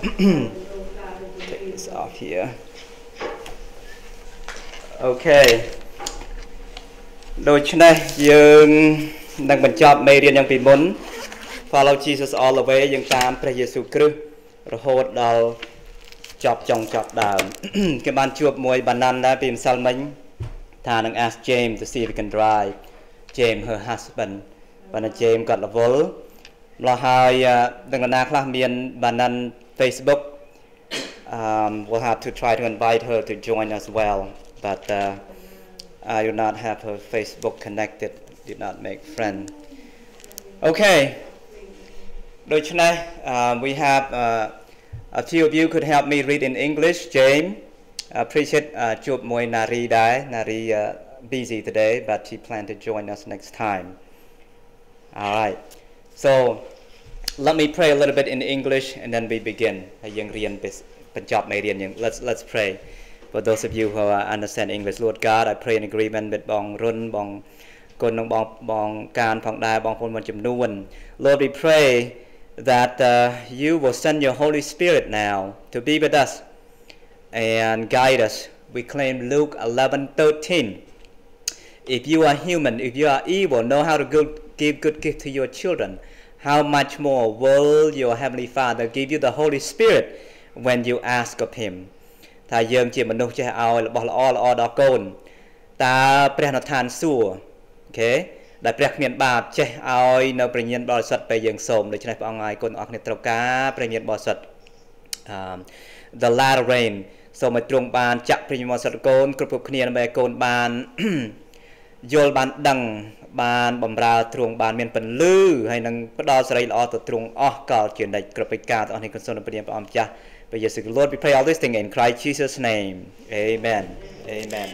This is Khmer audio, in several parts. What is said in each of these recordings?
Take this off here. Okay ដូច្នេះយើងនឹងបញ្ចប់មេរៀនយ៉ាងពីមុន Follow Jesus all the way យើងតាមព្រះយេស៊ូវគ្រីស្ទរហូតដល់ចប់ចុងចប់ដើមគេបានជួបមួយបានណាន់ដែរពីម្សិលមិញថានឹង ask James to see if he can drive James her husband បានតែ James គាត់រវល់ម្លោះហើយនឹងណាខ្លះមានបានណាន់ Facebook. Um, we'll have to try to invite her to join as well, but uh, I do not have her Facebook connected, did not make friend. Okay, uh, we have uh, a few of you could help me read in English. James, appreciate uh, Chub Moy Nari Dai. Nari uh, busy today, but she planned to join us next time. All right, so let me pray a little bit in English and then we begin ហើយយើងរៀនបញ្ចប់មេរៀនយើង let's let's pray for those of you who understand English Lord God I pray in agreement with បងរុនបងគុណនឹងបងបងកានផងដែរបងប្អូនមួយចំនួន Lord we pray that uh, you will send your Holy Spirit now to be with us and guide us. We claim Luke 11:13. If you are human, if you are evil, know how to good, give good gift to your children. How much more will your heavenly Father give you the Holy Spirit when you ask of him? ថាយើងជាមនុស្សចេះឲ្យរបស់ល្អល្អដល់កូនតើព្រះនឋានសួគ៌អូខេដែលព្រះគ្មានបាបចេះឲ្យនៅព្រះញាណបរិសុទ្ធពេលយើងសូមដូច្នេះព្រះអង្គឲ្យគុណអរគ្នាត្រូវការព្រះញាណបរិសុទ្ធ um the latter rain សូមឲ្យទ្រង់បានចាក់ព្រះញាណបរិសុទ្ធកូនគ្រប់គ្រប់គ្នាដើម្បីឲ្យកូនបានយល់បានដឹង បានបំរើទ្រង់បានមានពន្លឺហើយនឹងផ្ដល់សេរីល្អទៅទ្រង់អស់កលជានិច្ចគ្រប់កិច្ចការទាំងអស់នេះគុណសូមព្រះនាមព្រះអង្គម្ចាស់ព្រះយេស៊ូវ Lord we pray all this thing in Christ Jesus name amen amen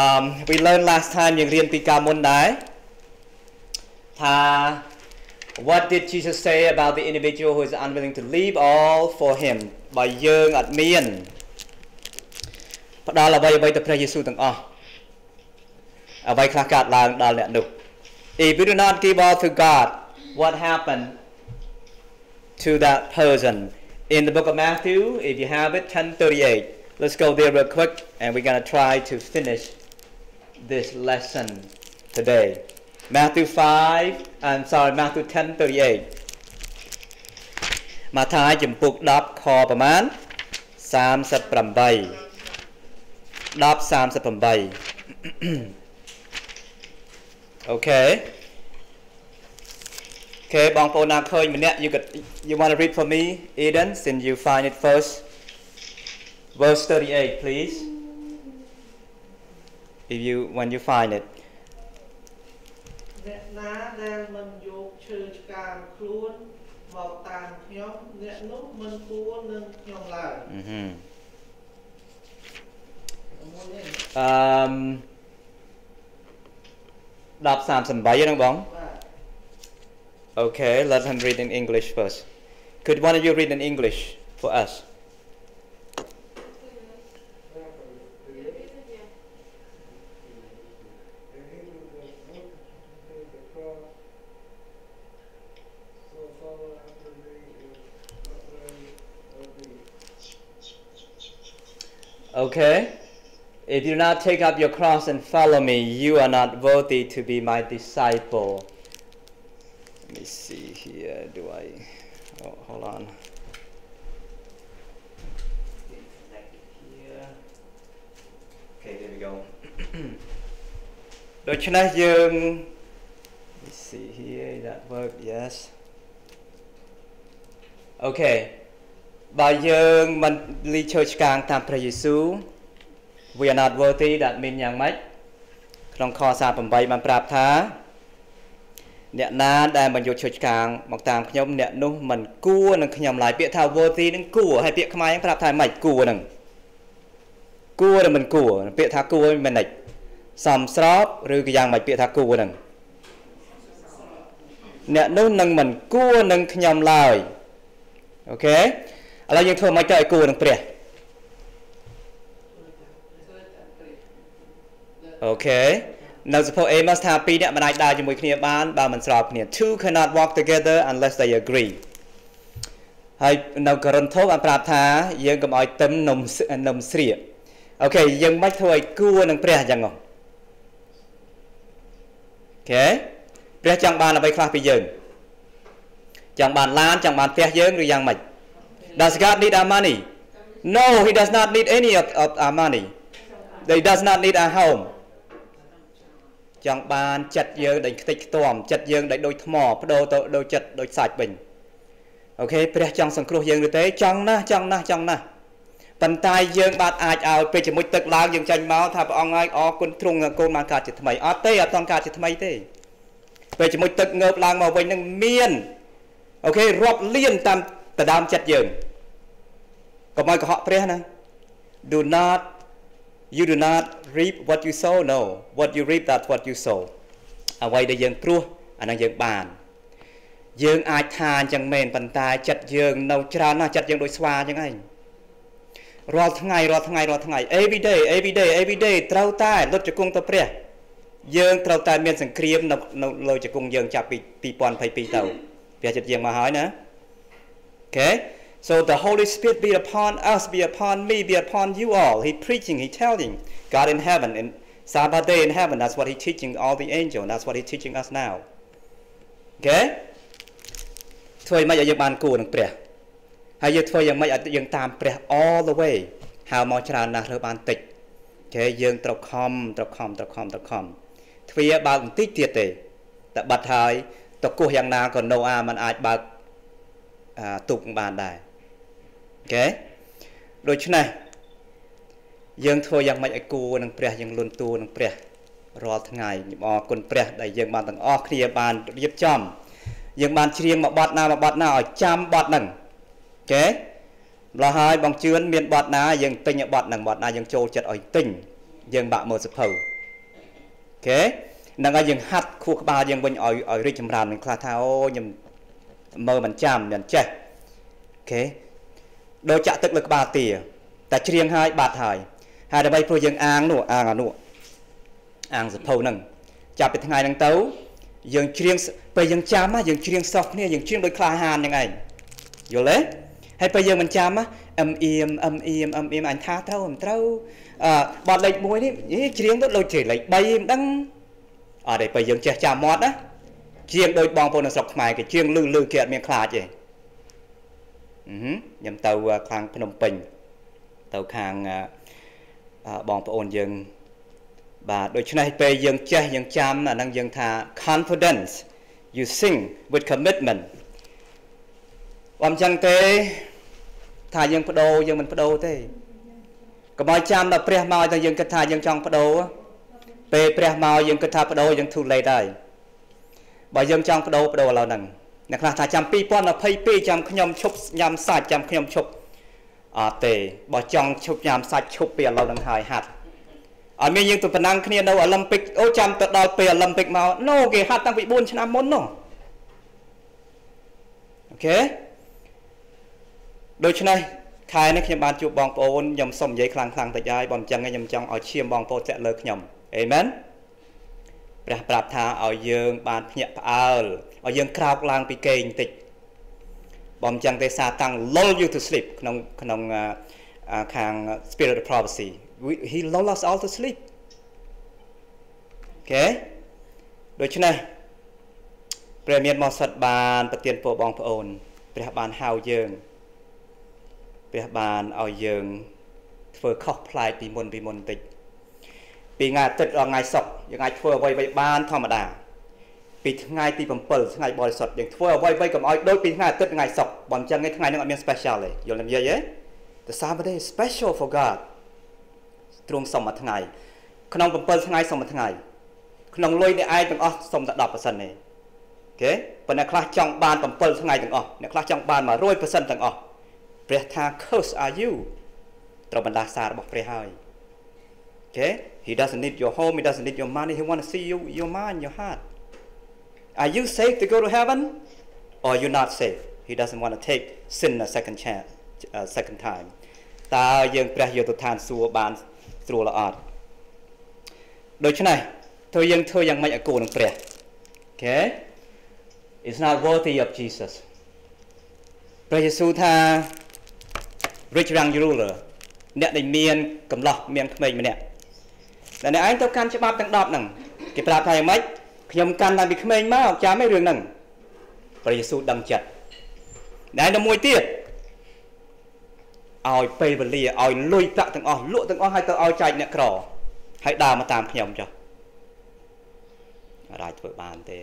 um we learned last time យើងរៀនពីកាលមុនដែរថា what did Jesus say about the individual who is unwilling to leave all for him បើយើងអត់មានផ្ដល់អ្វីអ្វីទៅព្រះយេស៊ូវទាំងអស់ អ្វីខ្លះកើតឡើងដល់អ្នកនោះ if we do not give all to God what happened to that person in the book of Matthew if you have it 1038 let's go there real quick and we're going to try to finish this lesson today Matthew 5 I'm sorry Matthew 10:38ម៉ាថាយចំពុក10ខប្រមាណ38 10 38 អូខេអូខេបងប្អូនណាឃើញម្នាក់ you could you want to read for me Eden since you find it first verse 38 please if you when you find it អ្នកណាដែលមិនយកឈើឆ្កាងខ្លួនមកតាមខ្ញុំអ្នកនោះមិនគួរនឹងខ្ញុំឡើយ Mhm. មួយនេះ Um 10:38ហ្នឹងបង បាទ Okay let him read in English first Could one of you read in English for us Okay If you do not take up your cross and follow me, you are not worthy to be my disciple. Let me see here. Do I? Oh, hold on. Here. Okay, there we go. ដូច្នេះយើង Let me see here that work yes Okay បើយើងមិនលីឈើឆ្កាងតាមព្រះយេស៊ូវ we are not worthy that mean យ៉ាងម៉េចក្នុងខ38បានប្រាប់ថាអ្នកណាដែលមិនយកឈើឆ្កាងមកតាមខ្ញុំអ្នកនោះមិនគួរនឹងខ្ញុំឡើយពាក្យថា worthy នឹងគួរហើយពាក្យខ្មែរហ្នឹងប្រាប់ថាម៉េចគួរនឹងគួរឬមិនគួរពាក្យថាគួរមិនម៉េចសមស្របឬក៏យ៉ាងម៉េចពាក្យថាគួរនឹងអ្នកនោះនឹងមិនគួរនឹងខ្ញុំឡើយ okay ឥឡូវយើងធ្វើម៉េចទៅឲ្យគួរនឹងព្រះ okay នៅសៀវភៅ Amos ថាពីរអ្នកមិនអាចដើរជាមួយគ្នាបានបើមិនស្របគ្នា Two cannot walk together unless they agree ហើយនៅកូរិនថូបានប្រាប់ថាយើងកុំឲ្យទឹមនឹមនឹមស្រៀក okay យើងមិនធ្វើឲ្យគួរនឹងព្រះអញ្ចឹងហ៎អូខេព្រះចង់បានអ្វីខ្លះពីយើងចង់បានឡានចង់បានផ្ទះយើងឬយ៉ាងម៉េច Does God need our money No he does not need any of, of our money He does not need our home ចង់បានចិត្តយើងដែលខ្ទេចខ្ទាំចិត្តយើងដែលដូចថ្មបដូរទៅដូចចិត្តដូចសាច់វិញអូខេព្រះចង់សង្គ្រោះយើងឬទេចង់ណាស់ចង់ណាស់ចង់ណាស់ប៉ុន្តែយើងបាទអាចឲ្យពេលជាមួយទឹកឡើងយើងចាញ់មកថាព្រះអង្គហើយអរគុណទ្រង់កូនបានកើតជាថ្មីអត់ទេអត់តង់កើតជាថ្មីទេពេលជាមួយទឹកងើបឡើងមកវិញនឹងមានអូខេរាប់លានតាមដដើមចិត្តយើងកុំឲ្យកុហកព្រះណា do not you do not reap what you sow no what you reap that's what you sow អ្វីដែលយើងព្រោះអានឹងយើងបាន យើងអាចថាអញ្ចឹងមែនប៉ុន្តែចិត្តយើងនៅច្រើនណាស់ចិត្តយើងដូចស្វាអញ្ចឹងឯងរាល់ថ្ងៃរាល់ថ្ងៃរាល់ថ្ងៃ every day every day every day ត្រូវតែលុតជង្គង់ទៅព្រះ យើងត្រូវតែមានសង្គ្រាមនៅនៅលើជង្គង់យើងចាប់ពី2022ទៅព្រះចិត្តយើងមកហើយណាអូខេ So the Holy Spirit be upon us, be upon me, be upon you all. He preaching, he telling God in heaven and Sabbath day in heaven. That's what he teaching all the angels. That's what he teaching us now. Okay? ធ្វើយ៉ាងម៉េចឲ្យយើងបានគួរនឹងព្រះហើយយើងធ្វើយ៉ាងម៉េចឲ្យយើងតាមព្រះ all the way ហៅមកច្រើនណាស់រើបានតិចគេយើងត្រូវខំត្រូវខំត្រូវខំត្រូវខំទ្វាបើកបន្តិចទៀតទេតែបាត់ហើយតកោះយ៉ាងណាក៏ណូអាมันអាចបើកអាទូកបានដែរ អូខេដូច្នេះយើងធ្វើយ៉ាងម៉េចឲ្យគួរនឹងព្រះយើងលន់តួនឹងព្រះរាល់ថ្ងៃខ្ញុំអរគុណព្រះដែលយើងបានទាំងអស់គ្នាបានរៀបចំយើងបានច្រៀងមួយបទណាមួយបទណាឲ្យចាំបទហ្នឹងអូខេម្ល៉េះហើយបងជឿនមានបទណាយើងទិញបទហ្នឹងបទណាយើងចូលចិត្តឲ្យទិញយើងបាក់មើលសភៅអូខេនឹងឲ្យយើងហាត់ខួរក្បាលយើងវិញឲ្យឲ្យរីកចម្រើននឹងខ្លះថាអូខ្ញុំមើលមិនចាំមិនចេះអូខេ ដូចចាក់ទឹកលើក្បាលទាតែច្រៀងហើយបាត់ហើយហើយដើម្បីព្រោះយើងអាងនោះអាងអានោះអាងសភៅហ្នឹងចាប់ពីថ្ងៃហ្នឹងទៅយើងច្រៀងពេលយើងចាំយើងច្រៀងសោះគ្នាយើងច្រៀងដោយក្លាហានហ្នឹងឯងយល់ទេហើយពេលយើងមិនចាំអឹមអៀមអឹមអៀមអឹមអៀមអញថាត្រូវមិនត្រូវអឺបត់លេខ1នេះច្រៀងទៅដូចជាលេខ3មិនដឹងអត់ទេពេលយើងចេះចាំមាត់ណាច្រៀងដូចបងប្អូននៅស្រុកខ្មែរគេច្រៀងលឺលឺគេអត់មានខ្លាចទេអឺ ខ្ញុំទៅខាងភ្នំពេញទៅខាងបងប្អូនយើងបាទដូច្នេះពេលយើងចេះយើងចាំអានឹងយើងថា confidence you sing with commitment បើមិនចឹងទេថាយើងបដូរយើងមិនបដូរទេកុំឲ្យចាំដល់ព្រះមកតែយើងគិតថាយើងចង់បដូរពេលព្រះមកយើងគិតថាបដូរយើង too late ហើយបើយើងចង់បដូរបដូរឥឡូវហ្នឹង អ្នកខ្លះថាចាំ2022ចាំខ្ញុំឈប់ញ៉ាំសាច់ចាំខ្ញុំឈប់អត់ទេបើចង់ឈប់ញ៉ាំសាច់ឈប់ពីឥឡូវហ្នឹងហើយហាត់អត់មានយើងទៅប្រណាំងគ្នានៅអូឡ িম্প ិកអូចាំទៅដល់ពេលអូឡ িম্প ិកមកណូគេហាត់តាំងពី4ឆ្នាំមុននោះអូខេដូច្នេះខែនេះខ្ញុំបានជួបបងប្អូនខ្ញុំសុំនិយាយខ្លាំងខ្លាំងតិចហើយបើមិនចឹងខ្ញុំចង់ឲ្យឈាមបងប្អូនតាក់លើខ្ញុំអេមែនព្រះប្រាប់ថាឲ្យយើងបានភ្ញាក់ផ្អើល ឲ្យយើងក្រោកឡើងពីគេងបន្តិចបើមិនចឹងទេសាតាំង lull you to sleep ក្នុងក្នុងខាង spirit of prophecy we, he lull us all to sleep អូខេដូច្នេះព្រះមានមកសិតបានប្រទានពរបងប្អូន ព្រះបានហៅយើងព្រះបានឲ្យយើង ធ្វើខុសប្លែកពីមុនពីមុនបន្តិចពីថ្ងៃអាទិត្យដល់ថ្ងៃសុក្រយើងអាចធ្វើអ្វីៗបានធម្មតា ពីថ្ងៃទី7ថ្ងៃបរិសុទ្ធយើងធ្វើអ្វីៗកុំឲ្យដូចពីថ្ងៃអាទិត្យថ្ងៃសុក្របើមិនចឹងទេថ្ងៃហ្នឹងអត់មាន special ទេយល់ខ្ញុំនិយាយទេ The Sabbath day is special for God ទ្រង់សុំមួយថ្ងៃក្នុង7ថ្ងៃសុំមួយថ្ងៃក្នុងលុយនេះឯងទាំងអស់សុំតែ10%ទេអូខេប៉ុន្តែខ្លះចង់បាន7ថ្ងៃទាំងអស់អ្នកខ្លះចង់បាន100%ទាំងអស់ព្រះថា curse are you ត្រូវបណ្ដាសាររបស់ព្រះហើយ Okay? He doesn't need your home, he doesn't need your money. He want to see you, your mind, your heart. Are you safe to go to heaven? Or are you not safe? He doesn't want to take sin a second chance, uh, second time. តើយើងព្រះយកទៅឋានសួគ៌បានស្រួលអត់ដូច្នេះធ្វើយើងធ្វើយ៉ាងម៉េចឲ្យគោនឹងព្រះ Okay It's not worthy of Jesus ព្រះយេស៊ូវថា rich young ruler អ្នកដែលមានកំឡោះមានក្មេងម្នាក់តែអ្នកឯងទៅកាន់ច្បាប់ទាំង10ហ្នឹងគេប្រាប់ថាយ៉ាងម៉េច ខ្ញុំកាន់តាំងពីក្មេងមកចាំឯរឿងហ្នឹងព្រះយេស៊ូវដឹងចិត្តដែលតែមួយទៀតឲ្យពេលវេលាឲ្យលុយប្រាក់ទាំងអស់លក់ទាំងអស់ឲ្យទៅឲ្យចែកអ្នកក្រហើយដើរមកតាមខ្ញុំចុះអាចធ្វើបានទេ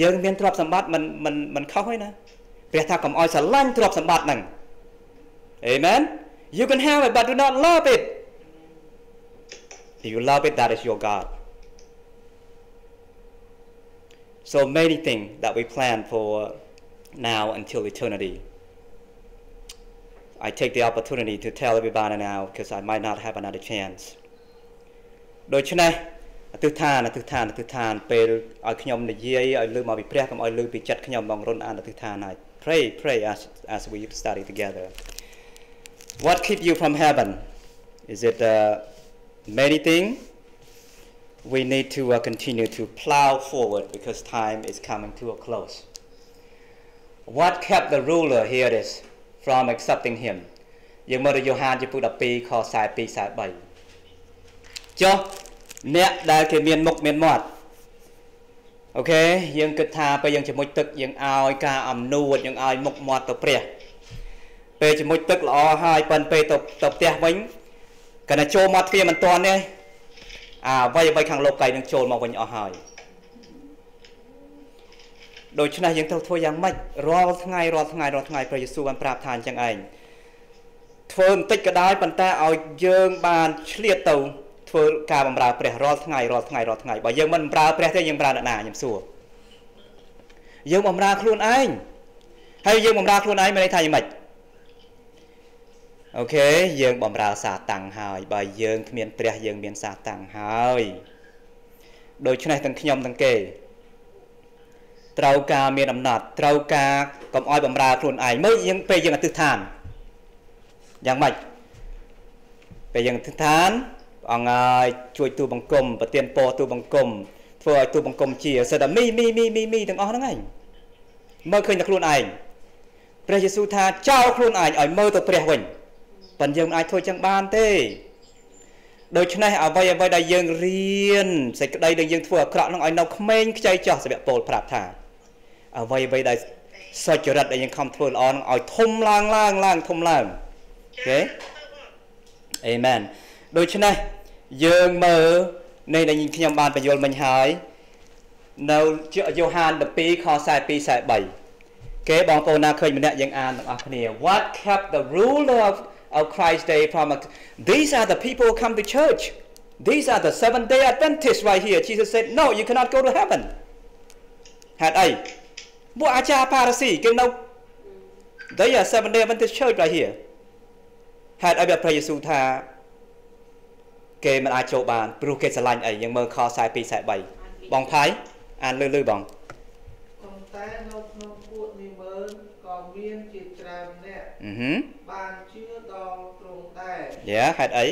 យើងមានទ្រព្យសម្បត្តិមិនមិនមិនខុសទេណាព្រះថាកុំឲ្យស្រឡាញ់ទ្រព្យសម្បត្តិហ្នឹងអេមែន You can have it but do not love it If you love it that is your God So many things that we plan for now until eternity I take the opportunity to tell everybody now because I might not have another chance ដូច្នេះអធិដ្ឋានអធិដ្ឋានអធិដ្ឋានពេលឲ្យខ្ញុំនិយាយឲ្យលើមកពីព្រះកុំឲ្យលើពីចិត្តខ្ញុំបងរុនអានអធិដ្ឋានហើយ Pray pray as as we study together What keep you from heaven Is it uh, many things we need to uh, continue to plow forward because time is coming to a close What kept the ruler here it is from accepting him យើងមើលទៅយ៉ូហានចំពុ12ខ42 43ចុះអ្នកដែលគេមានមុខមានមាត់អូខេយើងគិតថាពេលយើងជាមួយទឹកយើងឲ្យការអំនួតយើងឲ្យមុខមាត់ទៅព្រះពេលជាមួយទឹកល្អហើយប៉ុន្តែពេលទៅទៅផ្ទះវិញកណ្ដាចូលមកទ្វារមិនតាន់ទេ អាអ្វីអ្វីខាងលោកកៃនឹងចូលមកវិញអស់ហើយដូច្នេះយើងត្រូវធ្វើយ៉ាងម៉េចរាល់ថ្ងៃរាល់ថ្ងៃរាល់ថ្ងៃព្រះយេស៊ូវបានប្រាប់ថាអញ្ចឹងឯងធ្វើបន្តិចក៏ដោយប៉ុន្តែឲ្យយើងបានឆ្លៀតទៅធ្វើការបម្រើព្រះរាល់ថ្ងៃរាល់ថ្ងៃរាល់ថ្ងៃបើយើងមិនបម្រើព្រះទេយើងបម្រើអ្នកណាខ្ញុំសួរយើងបម្រើខ្លួនឯងហើយយើងបម្រើខ្លួនឯងមានន័យថាយ៉ាងម៉េច អូខេយើងបម្រើសាតាំងហើយបើយើងគ្មានព្រះយើងមានសាតាំងហើយដូច្នេះទាំងខ្ញុំទាំងគេត្រូវការមានអំណត់ត្រូវការកុំឲ្យបំរើខ្លួនឯងមើលយើងពេលយើងអធិដ្ឋានយ៉ាងម៉េចពេលយើងអធិដ្ឋានអង្គហើយជួយទូបង្គំប្រទានពរទូបង្គំធ្វើឲ្យទូបង្គំជាសិតតែមីមីមីមីមីទាំងអស់ហ្នឹងឯងមើលឃើញតែខ្លួនឯងព្រះយេស៊ូវថាចោលខ្លួនឯងឲ្យមើលទៅព្រះវិញ ប៉ុន្តែយើងមិនអាចធ្វើចឹងបានទេដូច្នេះអ្វីអ្វីដែលយើងរៀនសេចក្តីដែលយើងធ្វើអាក្រក់នឹងឲ្យនៅក្មេងខ្ចីចោះសាវកពោលប្រាប់ថាអ្វីអ្វីដែលសុចរិតដែលយើងខំធ្វើល្អនឹងឲ្យធំឡើងឡើងឡើងធំឡើងអូខេអេមែនដូច្នេះយើងមើលនៃដែលខ្ញុំបានបញ្យល់មិញហើយនៅយ៉ូហាន12ខ42 43គេបងប្អូនណាឃើញម្នាក់យើងអានទាំងអស់គ្នា What kept the ruler of of Christ day from these are the people who come to church these are the seventh day adventists right here Jesus said no you cannot go to heaven ហេតុអីពួកអាចារ្យផារ៉ាស៊ីគេនៅ they are seven day adventist church right here ហេតុអីព្រះយេស៊ូវថាគេមិនអាចចូលបានព្រោះគេស្រឡាញ់អីយើងមើលខ42 43បងផៃអានលឺលឺបងប៉ុន្តែនៅក្នុងពួកនិមឺនក៏មានជាច្រើនអ្នកអឺហឹមបានជឿដល់ទ្រង់ដែរ យ៉ាហេតុអី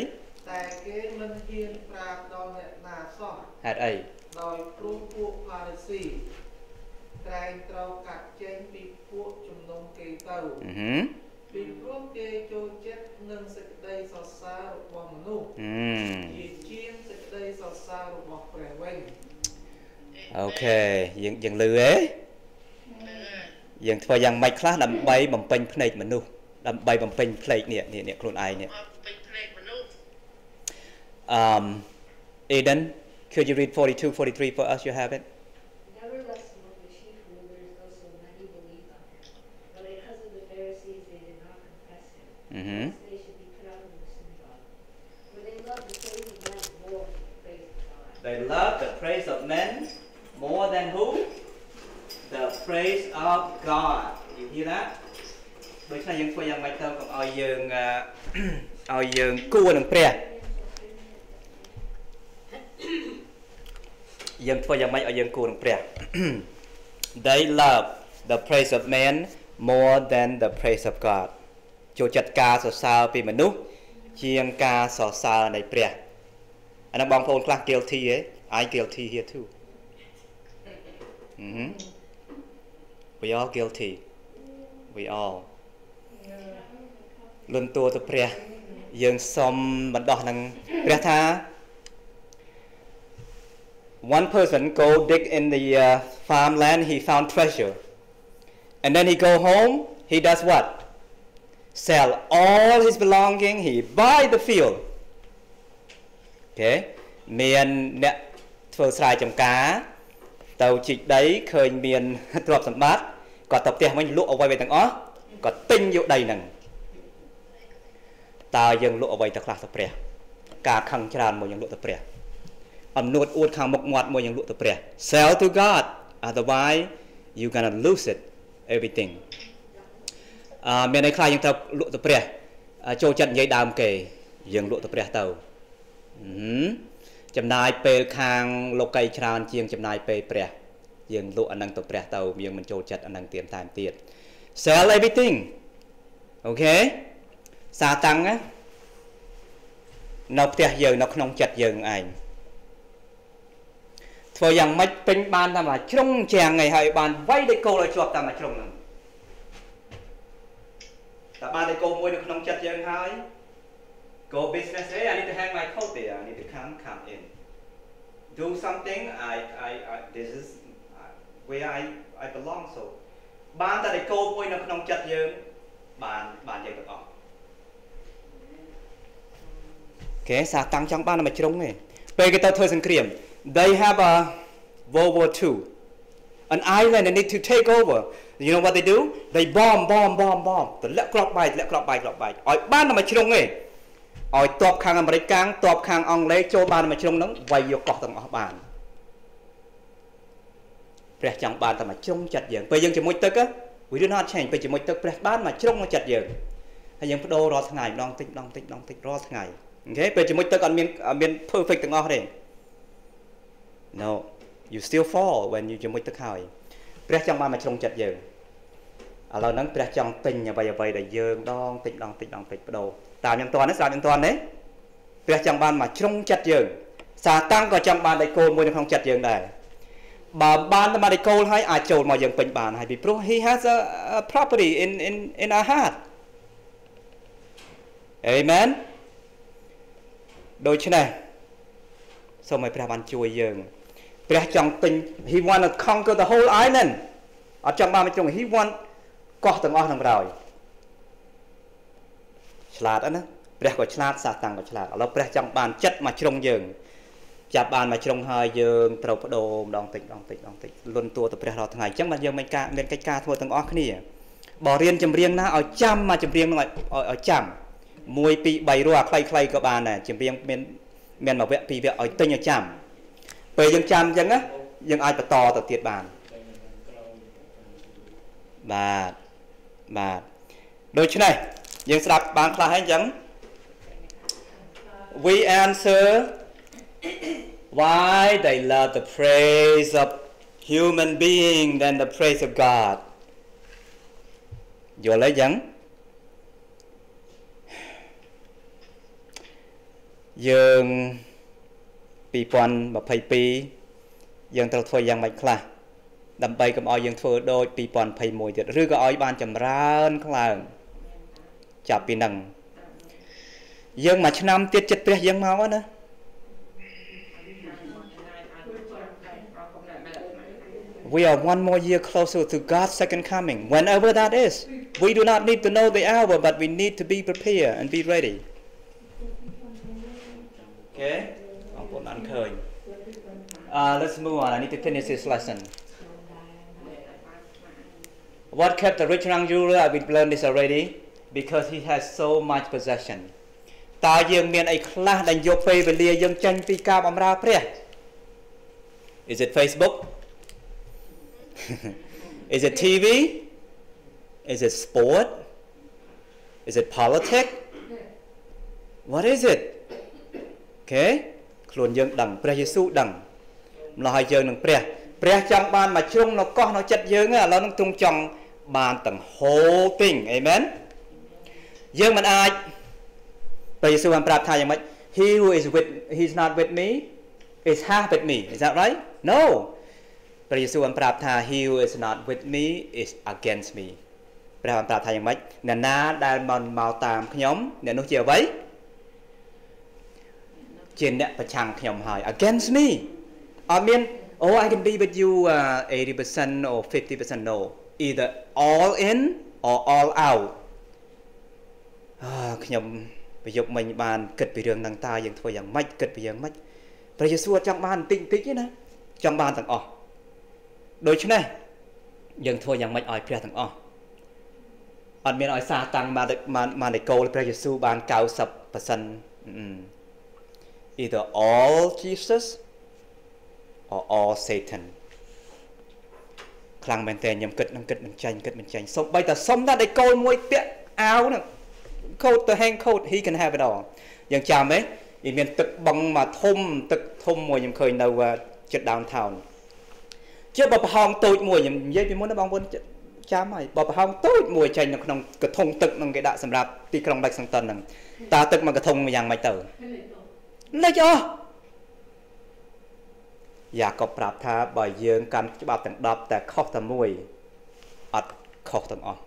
តែគេមិនហ៊ានប្រាប់ដល់អ្នកណាសោះហេតុអីដោយព្រោះពួកផារីស៊ីក្រែងត្រូវកាត់ចេញពីពួកជំនុំគេទៅអឺហឹមពីព្រោះគេចូលចិត្តនឹងសេចក្តីសរសើររបស់មនុស្សជាជាងសេចក្តីសរសើររបស់ព្រះវិញអូខេយើងយើងលឺទេយើងធ្វើយ៉ាងម៉េចខ្លះដើម្បីបំពេញភ្នែកមនុស្សដើម្បីបំពេញភ្នែកនេះនេះខ្លួនឯងនេះអឺ Eden could you read 42 43 for us you have it Mm-hmm. They should be put out of the synagogue. For they love the praise of men more than the praise of God. They love the praise of men more than who? The praise of God. You hear that? ដូច្នេះយើងធ្វើយ៉ាងម៉េចទៅកុំឲ្យយើងឲ្យយើងគួរនឹងព្រះ យើងធ្វើយ៉ាងម៉េចឲ្យយើងគួរនឹងព្រះ They love the praise of men more than the praise of God ចូលចិត្តការសរសើរពីមនុស្សជាងការសរសើរនៃព្រះអានោះបងប្អូនខ្លះ guilty ហ៎ I guilty here too អឺ We all guilty we all លន់តួទៅព្រះយើងសុំបណ្ដោះនឹងព្រះថា one person go dig in the uh, farmland he found treasure and then he go home he does what sell all his belonging he buy the field okay មានអ្នកធ្វើស្រែចម្ការ ទៅជីកដីឃើញមានទ្រព្យសម្បត្តិគាត់ទៅផ្ទះវិញលក់អ្វីៗទាំងអស់គាត់ទិញយកដីហ្នឹងតើយើងលក់អ្វីទៅខ្លះទៅព្រះ ការខឹងច្រើនមួយយើងលក់ទៅព្រះ អំនួតអួតខាងមុខមាត់មួយយើងលក់ទៅព្រះ sell to God otherwise you gonna lose it everything អឺមានន័យខ្លះយើងត្រូវលក់ទៅព្រះចូលចិត្តនិយាយដើមគេ យើងលក់ទៅព្រះទៅចំណាយពេលខាងលោកីច្រើនជាងចំណាយពេលព្រះយើងលក់អានឹងទៅព្រះទៅយើងមិនចូលចិត្តអានឹងទៀតតាមទៀត sell everything អូខេសាតាំងណានៅផ្ទះយើងនៅក្នុងចិត្តយើងឯង ធ្វើយ៉ាងម៉េចពេញបានតាមជ្រុងជាងឯងហើយបានវាយដេកគោលឲ្យជាប់តាមជ្រុងហ្នឹងតើបានដេកគោលមួយនៅក្នុងចិត្តយើងហើយ go business hey I need to hang my coat there I need to come come in do something I I, I this is where I I belong so បានតែដេកគោលមួយនៅក្នុងចិត្តយើងបានបានយើងទាំងអស់គេសាតាំងចង់បានតែមួយជ្រុងទេពេលគេទៅធ្វើសង្គ្រាម they have a World War II an island they need to take over you know what they do they bomb bomb bomb bomb ទម្លាក់គ្រាប់បែកទម្លាក់គ្រាប់បែកគ្រាប់បែកឲ្យបានតែមួយជ្រុងទេឲ្យតបខាងអាមេរិកកាំងតបខាងអង់គ្លេសចូលបានមួយជ្រុងហ្នឹងវាយយកកោះទាំងអស់បានព្រះចង់បានតែមួយជ្រុងចិត្តយើងពេលយើងជាមួយទឹក we do not change ពេលជាមួយទឹកព្រះបានមួយជ្រុងក្នុងចិត្តយើងហើយយើងបដូររាល់ថ្ងៃម្ដងតិចម្ដងតិចម្ដងតិចរាល់ថ្ងៃអូខេពេលជាមួយទឹកអត់មានអត់មាន perfect ទាំងអស់ទេ No you still fall when you ជាមួយទឹកហើយព្រះចង់បានមកជ្រុងចិត្តយើងឥឡូវហ្នឹងព្រះចង់ទិញអ្វីអ្វីដែលយើងដងតិចដងតិចដងតិចបដូរតាមខ្ញុំតន់ទេស្ដាប់ខ្ញុំតន់ទេព្រះចង់បានមកជ្រុងចិត្តយើងសាតាំងក៏ចង់បានដៃគោលមួយនៅក្នុងចិត្តយើងដែរបើបានតែមកដៃគោលហើយអាចចូលមកយើងពេញបានហើយពីព្រោះ he has a, a property in in in our heart Amen ដូច្នេះសូមឲ្យព្រះបានជួយយើង ព្រះចង់ទិញ he want to conquer the whole island អត់ចង់បានមកជ្រុង he want កោះទាំងអស់ក្នុងក្រោយឆ្លាតណាព្រះក៏ឆ្លាតសាតាំងក៏ឆ្លាតឥឡូវព្រះចង់បានចិត្តមកជ្រុងយើងចាប់បានមកជ្រុងហើយយើងត្រូវបដូរម្ដងតិចម្ដងតិចម្ដងតិចលន់តួទៅព្រះរាល់ថ្ងៃអញ្ចឹងបាទយើងមានការមានកិច្ចការធ្វើទាំងអស់គ្នាបើរៀនចម្រៀងណាឲ្យចាំមកចម្រៀងនឹងឲ្យចាំ1 2 3រួអាខ្លីៗក៏បានដែរចម្រៀងមានមានមួយវគ្គពីរវគ្គឲ្យទិញឲ្យចាំ ពេលយើងចាំអញ្ចឹងណាយើងអាចបន្តទៅទៀតបានបាទបាទដូច្នេះយើងស្ដាប់បានខ្លះហើយអញ្ចឹង we answer why they love the praise of human being than the praise of God យល់ហើយអញ្ចឹងយើង 2022យើងត្រូវធ្វើយ៉ាងម៉េចខ្លះដើម្បីកុំឲ្យយើងធ្វើដូច2021ទៀតឬក៏ឲ្យបានចម្រើនខ្លាំងចាប់ពីនឹងយើងមួយឆ្នាំទៀតចិត្តព្រះយើងមកណា We are one more year closer to God's second coming, whenever that is. We do not need to know the hour, but we need to be prepared and be ready. Okay? Uh, let's move on. I need to finish this lesson. What kept the rich young ruler? I've learned this already because he has so much possession. តើយើងមានអីខ្លះដែលយកពេលវេលាយើងចេញពីការបម្រើព្រះ Is it Facebook? Is it TV? Is it sport? Is it politics? What is it? Okay ខ្លួនយើងដឹងព្រះយេស៊ូវដឹងម្ល៉េះហើយយើងនឹងព្រះព្រះចង់បានមកជ្រុងនៅកោះនៅចិត្តយើងឥឡូវនឹងទ្រង់ចង់បានទាំង whole thing amen យើងមិនអាចព្រះយេស៊ូវបានប្រាប់ថាយ៉ាងម៉េច he who is with he's not with me is half with me is that right no ព្រះយេស៊ូវបានប្រាប់ថា he who is not with me is against me ព្រះបានប្រាប់ថាយ៉ាងម៉េចអ្នកណាដែលមកមកតាមខ្ញុំអ្នកនោះជាអ្វី ជាអ្នកប្រឆាំងខ្ញុំហើយ against me អត់មាន oh I can be with you uh, 80% or 50% no either all in or all out អឺខ្ញុំប្រយុទ្ធមិញបានគិតពីរឿងហ្នឹងតើយើងធ្វើយ៉ាងម៉េចគិតពីយ៉ាងម៉េចព្រះយេស៊ូវអត់ចង់បានបន្តិចបន្តិចទេណាចង់បានទាំងអស់ដូច្នេះយើងធ្វើយ៉ាងម៉េចឲ្យព្រះទាំងអស់អត់មានឲ្យសាតាំងបានបាននៃគោលព្រះយេស៊ូវបាន90% either all Jesus or all Satan ខ្លាំងមែនតើខ្ញុំគិតនឹងគិតមិនចាញ់គិតមិនចាញ់សុំបីតែសុំតែដៃគោលមួយពាក់អាវហ្នឹងខូតទៅហេងខូត he can have it all យើងចាំទេវាមានទឹកបឹងមកធំទឹកធំមួយខ្ញុំឃើញនៅចិត្ត downtown ជឿបប្រហោងតូចមួយខ្ញុំនិយាយពីមុនណាបងប្អូនចាំហើយបប្រហោងតូចមួយចេញនៅក្នុងកធុងទឹកនឹងគេដាក់សម្រាប់ទីក្រុងដាច់សង្តិនហ្នឹងតើទឹកមួយកធុងយ៉ាងម៉េចទៅ លេចអស់យ៉ាកបប្រាប់ថាបើយើងកាន់ច្បាប់ទាំង10តែខុសតែមួយអត់ខុសទាំងអស់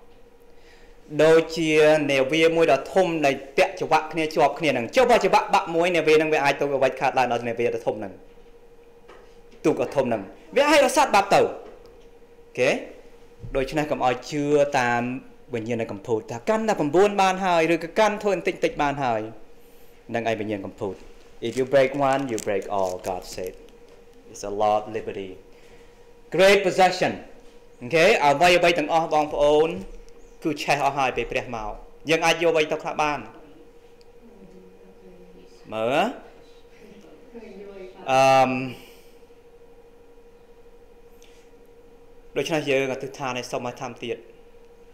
ដូចជានាវាមួយដ៏ធំនៃពាក់ច្បាក់គ្នាជាប់គ្នានឹងចុះបើច្បាក់បាក់មួយនាវានឹងវាអាចទៅអ្វីខាតឡើងដល់នាវាដ៏ធំនឹងទូកដ៏ធំនឹងវាអាចរសាត់បាត់ទៅអូខេដូច្នេះកុំឲ្យជឿតាមវិញ្ញាណនៃកម្ពុជាថាកាន់តែ9បានហើយឬក៏កាន់ធ្វើបន្តិចបន្តិចបានហើយនឹងឯវិញ្ញាណកម្ពុជា if you break one you break all god said it's a law of liberty great possession អូខេអ្វីអ្វីទាំងអស់បងប្អូន គឺឆេះអស់ហើយពេលព្រះមកយើងអាចយកអ្វីទៅខ្លះបានមើលអឺដូច្នេះយើងអធិដ្ឋានឲ្យសុំឲ្យតាមទៀត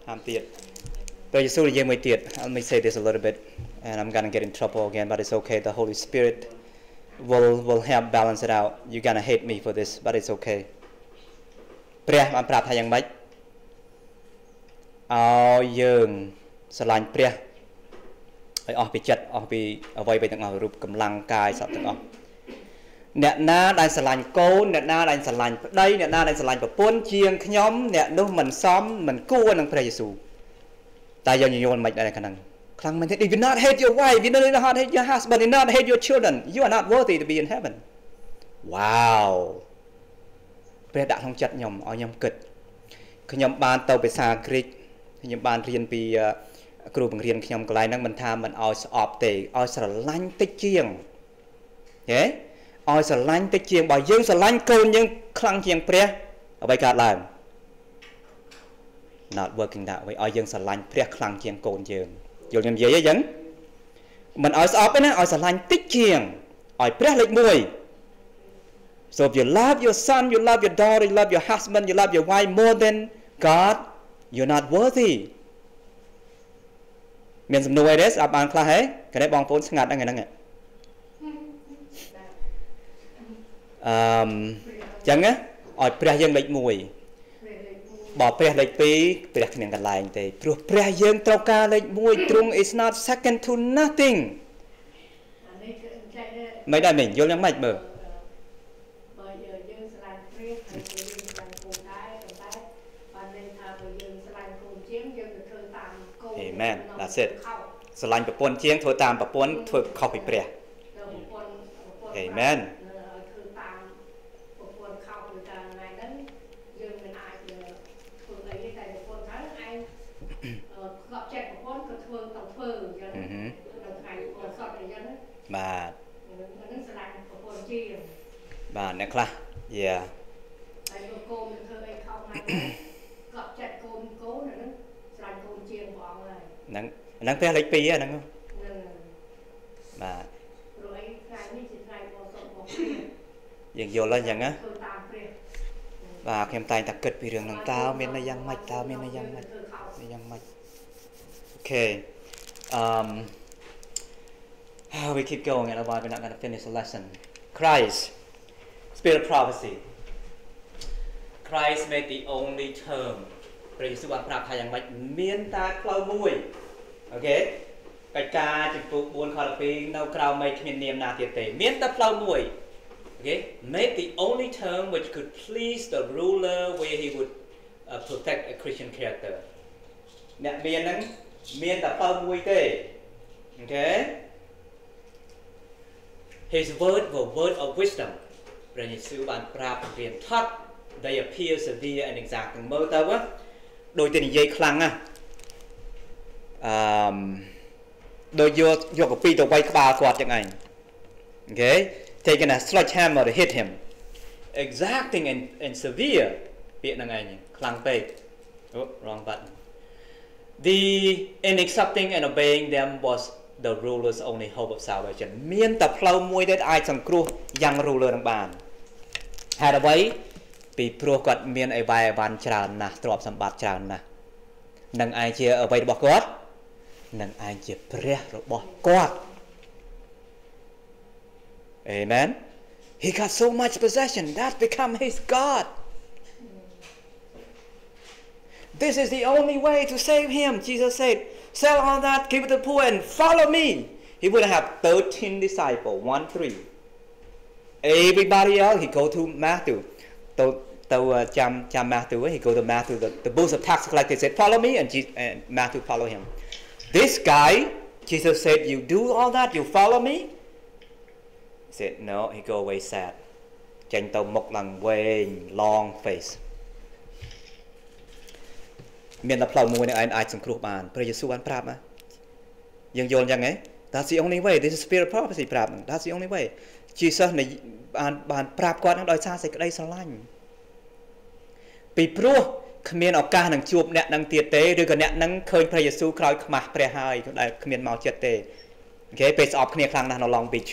តាមទៀតព្រះយេស៊ូវនិយាយមួយទៀត Let me say this a little bit and I'm going to get in trouble again but it's okay the Holy Spirit will will help balance it out you're going to hate me for this but it's okay ព្រះបានប្រាប់ថាយ៉ាងម៉េចឲ្យយើងស្រឡាញ់ព្រះឲ្យអស់ពីចិត្តអស់ពីអ្វីៗទាំងអស់រូបកម្លាំងកាយសត្វទាំងអស់អ្នកណាដែលស្រឡាញ់កូនអ្នកណាដែលស្រឡាញ់ប្តីអ្នកណាដែលស្រឡាញ់ប្រពន្ធជាងខ្ញុំអ្នកនោះមិនសមមិនគួរនឹងព្រះយេស៊ូវតែយើងញញល់មិនដែរខាងហ្នឹង ខ្លាំងមែនទេ If you not hate your wife you do not hate your husband you not hate your children you are not worthy to be in heaven wow ព្រះដាក់ក្នុងចិត្តខ្ញុំឲ្យខ្ញុំគិតខ្ញុំបានទៅភាសាក្រិកខ្ញុំបានរៀនពីគ្រូបង្រៀនខ្ញុំកន្លែងហ្នឹងមិនថាមិនឲ្យស្អប់ទេឲ្យស្រឡាញ់តិចជាងហេឲ្យស្រឡាញ់តិចជាងបើយើងស្រឡាញ់កូនយើងខ្លាំងជាងព្រះអ្វីកើតឡើង not working that way ឲ្យយើងស្រឡាញ់ព្រះខ្លាំងជាងកូនយើង យល់ខ្ញុំនិយាយអីចឹងមិនឲ្យស្អប់ទេណាឲ្យស្រឡាញ់តិចជាងឲ្យព្រះលេខ1 So if you love your son, you love your daughter, you love your husband, you love your wife more than God, you're not worthy មានសំណួរអីទេស្ដាប់បានខ្លះហេកណ្ដេបងប្អូនស្ងាត់ហ្នឹងហ្នឹងអឺអញ្ចឹងណាឲ្យព្រះយើងលេខ1 បើព្រះលេខ2ព្រះគ្មានកន្លែងទេព្រោះព្រះយើងត្រូវការលេខ1ទ្រង់ is not second to nothing មិនដែរមិញយល់យ៉ាងម៉េចមើលបើយើងស្រឡាញ់ព្រះហើយយើងស្រឡាញ់គូដែរប៉ុន្តែបានន័យថាបើយើងស្រឡាញ់គូជាងយើងទៅធ្វើតាមគោល Amen that's it ស្រឡាញ់ប្រពន្ធជាងធ្វើតាមប្រពន្ធធ្វើខុសពីព្រះ Amen បាទនឹងស្រឡាញ់ប្រពន្ធជាបាទអ្នកខ្លះយ៉ាហើយកូនធ្វើអីខំហើយកប់ចិត្តកូនកូនហ្នឹងស្រឡាញ់កូនជាព្រះអង្គហើយហ្នឹងហ្នឹងព្រះលេខ2ហ្នឹងហ្នឹងបាទព្រោះអីថ្ងៃនេះជាថ្ងៃបរិសុទ្ធរបស់ព្រះយើងយល់ហើយអញ្ចឹងណាធ្វើតាមព្រះបាទខ្ញុំតែងតែគិតពីរឿងហ្នឹងតើមានន័យយ៉ាងម៉េចតើមានន័យយ៉ាងម៉េចយ៉ាងម៉េចokay អឺ Oh, we keep going, otherwise we're not going to finish the lesson. Christ, spirit of prophecy. Christ made the only term ព្រះយេស៊ូវបានប្រាប់ថាយ៉ាងម៉េចមានតែផ្លូវមួយ okay កិច្ចការជំពូក4ខ12នៅក្រៅមេគ្មាននាមណាទៀតទេមានតែផ្លូវមួយ okay made the only term which could please the ruler where he would uh, protect a Christian character អ្នកមានហ្នឹងមានតែផ្លូវមួយទេអូខេ His word were word of wisdom ព្រះយេស៊ូវបានប្រាប់រៀនថត់ they appear severe and exacting មើលទៅដូចទៅនិយាយខ្លាំងណាស់អឺដូចយកយកកពីទៅវាយក្បាលគាត់ចឹងឯង Okay taking a sledgehammer to hit him exacting and and severe ពាក្យហ្នឹងឯងខ្លាំងពេកអូ wrong button the in accepting and obeying them was the ruler's only hope of salvation មានតែផ្លូវមួយទេអាចសង្គ្រោះយ៉ាង ruler នឹងបានហេតុអ្វីពីព្រោះគាត់មានអីវ៉ៃអីវ៉ាន់ច្រើនណាស់ទ្រព្យសម្បត្តិច្រើនណាស់នឹងឯងជាអ្វីរបស់គាត់នឹងឯងជាព្រះរបស់គាត់ Amen He got so much possession that become his God This is the only way to save him Jesus said Sell all that, give it to the poor, and follow me. He would have 13 disciples, 1 3. Everybody else, he go to Matthew. So, so uh, John, John Matthew, he go to Matthew, the, the booth of tax collector said, follow me, and, Jesus, and Matthew follow him. This guy, Jesus said, you do all that, you follow me? He said, no, he go away sad. Chanh to một long face. មានតែផ្លូវមួយនឹងឯងអាចសង្គ្រោះបានព្រះយេស៊ូវបានប្រាប់ណាយើងយល់អញ្ចឹងហ៎ That's the only way this is spirit prophecy ប្រាប់ That's the only way Jesus បានបានប្រាប់គាត់នឹងដោយសារសេចក្តីស្រឡាញ់ពីព្រោះគ្មានឱកាសនឹងជួបអ្នកនឹងទៀតទេឬក៏អ្នកនឹងឃើញព្រះយេស៊ូវក្រោយខ្មាស់ព្រះហើយដែលគ្មានមកចិត្តទេអូខេពេលស្អប់គ្នាខ្លាំងណាស់នៅ Long Beach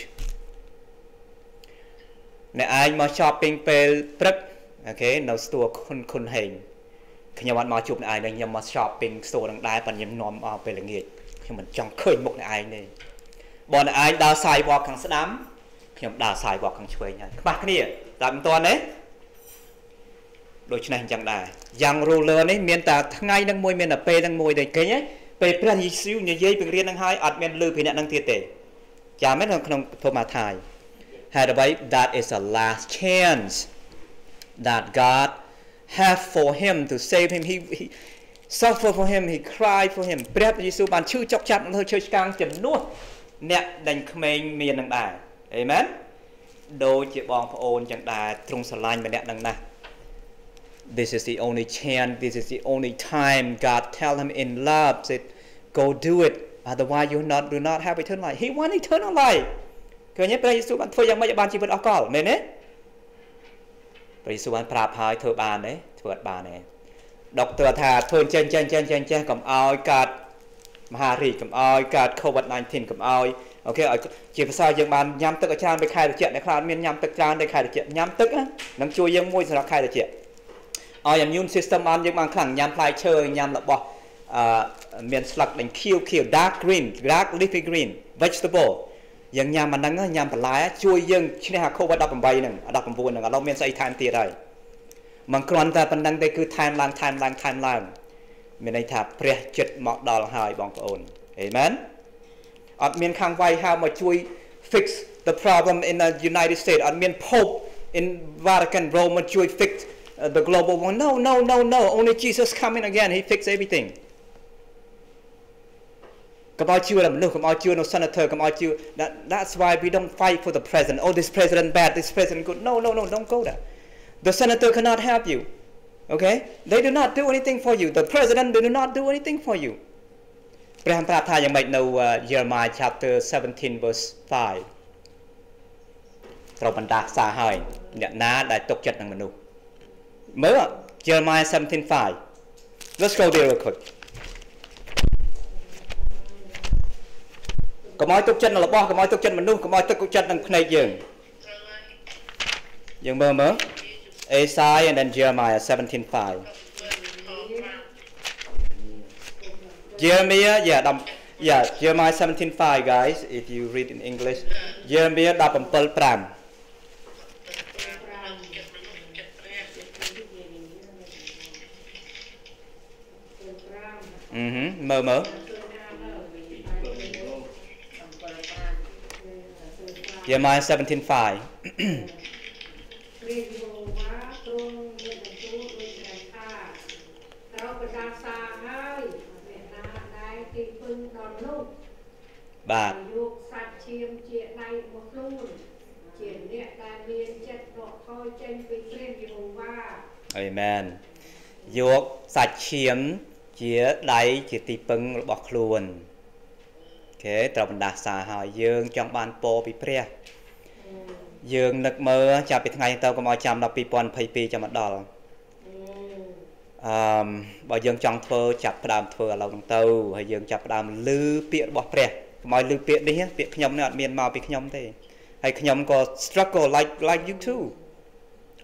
អ្នកឯងមក shopping ពេលព្រឹកអូខេនៅស្ទួខុនខុនហេង ខ្ញុំអត់មកជួបអ្នកឯងទេខ្ញុំមក shopping ស្ទួនឹងដែរប៉ុន្តែខ្ញុំនាំមកពេលល្ងាចខ្ញុំមិនចង់ឃើញមុខអ្នកឯងទេបើអ្នកឯងដើរ sidewalk ខាងស្ដាំខ្ញុំដើរ sidewalk ខាងឆ្វេងហើយខ្វះគ្នាតែមិនទាន់ទេដូច្នេះអញ្ចឹងដែរយ៉ាង ruler នេះមានតែថ្ងៃនឹងមួយមានតែពេលនឹងមួយទេឃើញទេពេលព្រះយេស៊ូវនិយាយពីរៀននឹងហើយអត់មានលើពីអ្នកនឹងទៀតទេចាំមែនក្នុងពុទ្ធម៉ាថាយហេតុអ្វី that is a last chance that God have for him to save him he, he suffer for him he cry for him ព្រះយេស៊ូវបានឈឺចុកចាប់នៅឈើឆ្កាងជំនួសអ្នកដែលក្មេងមាននឹងដែរអេមែនដូចជាបងប្អូនចឹងដែរទ្រង់ស្រឡាញ់ម្នាក់នឹងណាស់ this is the only chance this is the only time God tell him in love said go do it otherwise you not do not have eternal life he want eternal life ឃើញទេព្រះយេស៊ូវបានធ្វើយ៉ាងម៉េចឲ្យបានជីវិតអស់កលមែនទេ ព្រះយេស៊ូវបានប្រាប់ហើយធ្វើបានទេធ្វើអត់បានទេដុកទ័រថាធ្វើចេះចេះចេះចេះចេះកុំឲ្យកើតមហារីកកុំឲ្យកើត COVID-19 កុំឲ្យអូខេឲ្យជាភាសាយើងបានញ៉ាំទឹកឲ្យច្រើនពេលខែត្រជាក់អ្នកខ្លះមានញ៉ាំទឹកច្រើនពេលខែត្រជាក់ញ៉ាំទឹកនឹងជួយយើងមួយសម្រាប់ខែត្រជាក់ឲ្យ immune system បានយើងបានខ្លាំងញ៉ាំផ្លែឈើញ៉ាំរបស់អឺមានស្លឹកដេញខៀវខៀវ dark green dark leafy green vegetable យើងញ៉ាំអាហ្នឹងញ៉ាំបន្លែជួយយើងឈ្នះអា COVID-18 ហ្នឹង19ហ្នឹងឥឡូវមានស្អីថែមទៀតហើយមិនគ្រាន់តែប៉ុណ្្នឹងទេគឺថែមឡើងថែមឡើងថែមឡើងមានន័យថាព្រះចិត្តមកដល់ហើយបងប្អូនអេមែនអត់មានខាងវាយហៅមកជួយ fix the problem in the United States អត់មាន Pope in Vatican Rome មកជួយ fix the global one no no no no only Jesus coming again he fix everything កុំឲ្យជឿដល់មនុស្សកុំឲ្យជឿនៅ senator កុំឲ្យជឿ that that's why we don't fight for the president oh this president bad this president good no no no don't go there the senator cannot help you okay they do not do anything for you the president they do not do anything for you ព្រះប្រាប់ថាយ៉ាងម៉េចនៅ Jeremiah chapter 17 verse 5ត្រូវបណ្ដាសាហើយអ្នកណាដែលទុកចិត្តនឹងមនុស្សមើល Jeremiah 17:5 Let's go there real quick កុំឲ្យទុកចិត្តនឹងរបស់កុំឲ្យទុកចិត្តមនុស្សកុំឲ្យទុកចិត្តនឹងភ្នែកយើងយើងមើលមើល Isaiah and then Jeremiah 17:5 Jeremiah yeah 10 yeah Jeremiah 17:5 guys if you read in English Jeremiah 17:5អឺហឹមមើលមើល Jeremiah 17:5 ព្រះយេហូវ៉ាទ្រង់មានបន្ទូលដូចយ៉ាងថាត្រូវបដាសាហើយព្រះទីពឹងដល់លោកបាទយកសាច់ឈាមជាដៃរបស់ខ្លួនជាអ្នកដែលមានចិត្តរកខោចេញពីព្រះយេហូវ៉ាអេមែនយកសាច់ឈាមជាដៃជាទីពឹងរបស់ខ្លួនអូខេត្រូវបណ្ដាសាហើយយើងចង់បានពរពីព្រះ យើងនឹកមើលចាប់ពីថ្ងៃនេះទៅកុំឲ្យចាំដល់2022ចាំមកដល់អឺបើយើងចង់ធ្វើចាប់ផ្ដើមធ្វើឥឡូវហ្នឹងទៅហើយយើងចាប់ផ្ដើមលឺពាក្យរបស់ព្រះកុំឲ្យលឺពាក្យនេះពាក្យខ្ញុំនេះអត់មានមកពីខ្ញុំទេហើយខ្ញុំក៏ struggle like like you too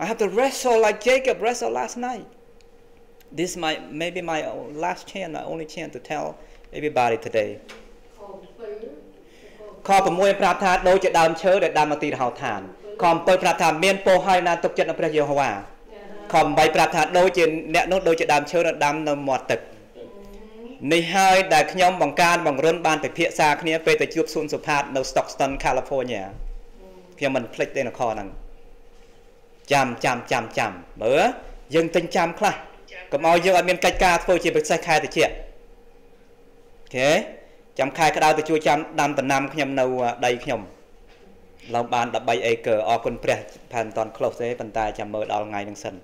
I have to wrestle like Jacob wrestled last night this my maybe my last chance my only chance to tell everybody today ខំពើខ6ប្រាប់ថាដូចជាដើមឈើដែលដាំនៅទីរហោឋានខ7ប្រាប់ថាមានពោហើយណាទុកចិត្តនៅព្រះយេហូវ៉ាខ8ប្រាប់ថាដូចជាអ្នកនោះដូចជាដើមឈើដែលដាំនៅមាត់ទឹកនេះហើយដែលខ្ញុំបង្កើនបង្រុនបានពិភាក្សាគ្នាពេលទៅជួបសួនសុផាតនៅ Stockton California ខ្ញុំមិនភ្លេចទេនគរហ្នឹងចាំចាំចាំចាំមើលយើងទិញចាំខ្លះកុំឲ្យយើងអត់មានកិច្ចការធ្វើជាពិសេសខែតិចអូខេ ចាំខែក្តៅទៅជួយចាំដាំដំណាំខ្ញុំនៅដីខ្ញុំឡើងបាន13អេកឺអរគុណព្រះផែនមិនទាន់ close ទេប៉ុន្តែចាំមើលដល់ថ្ងៃហ្នឹងសិន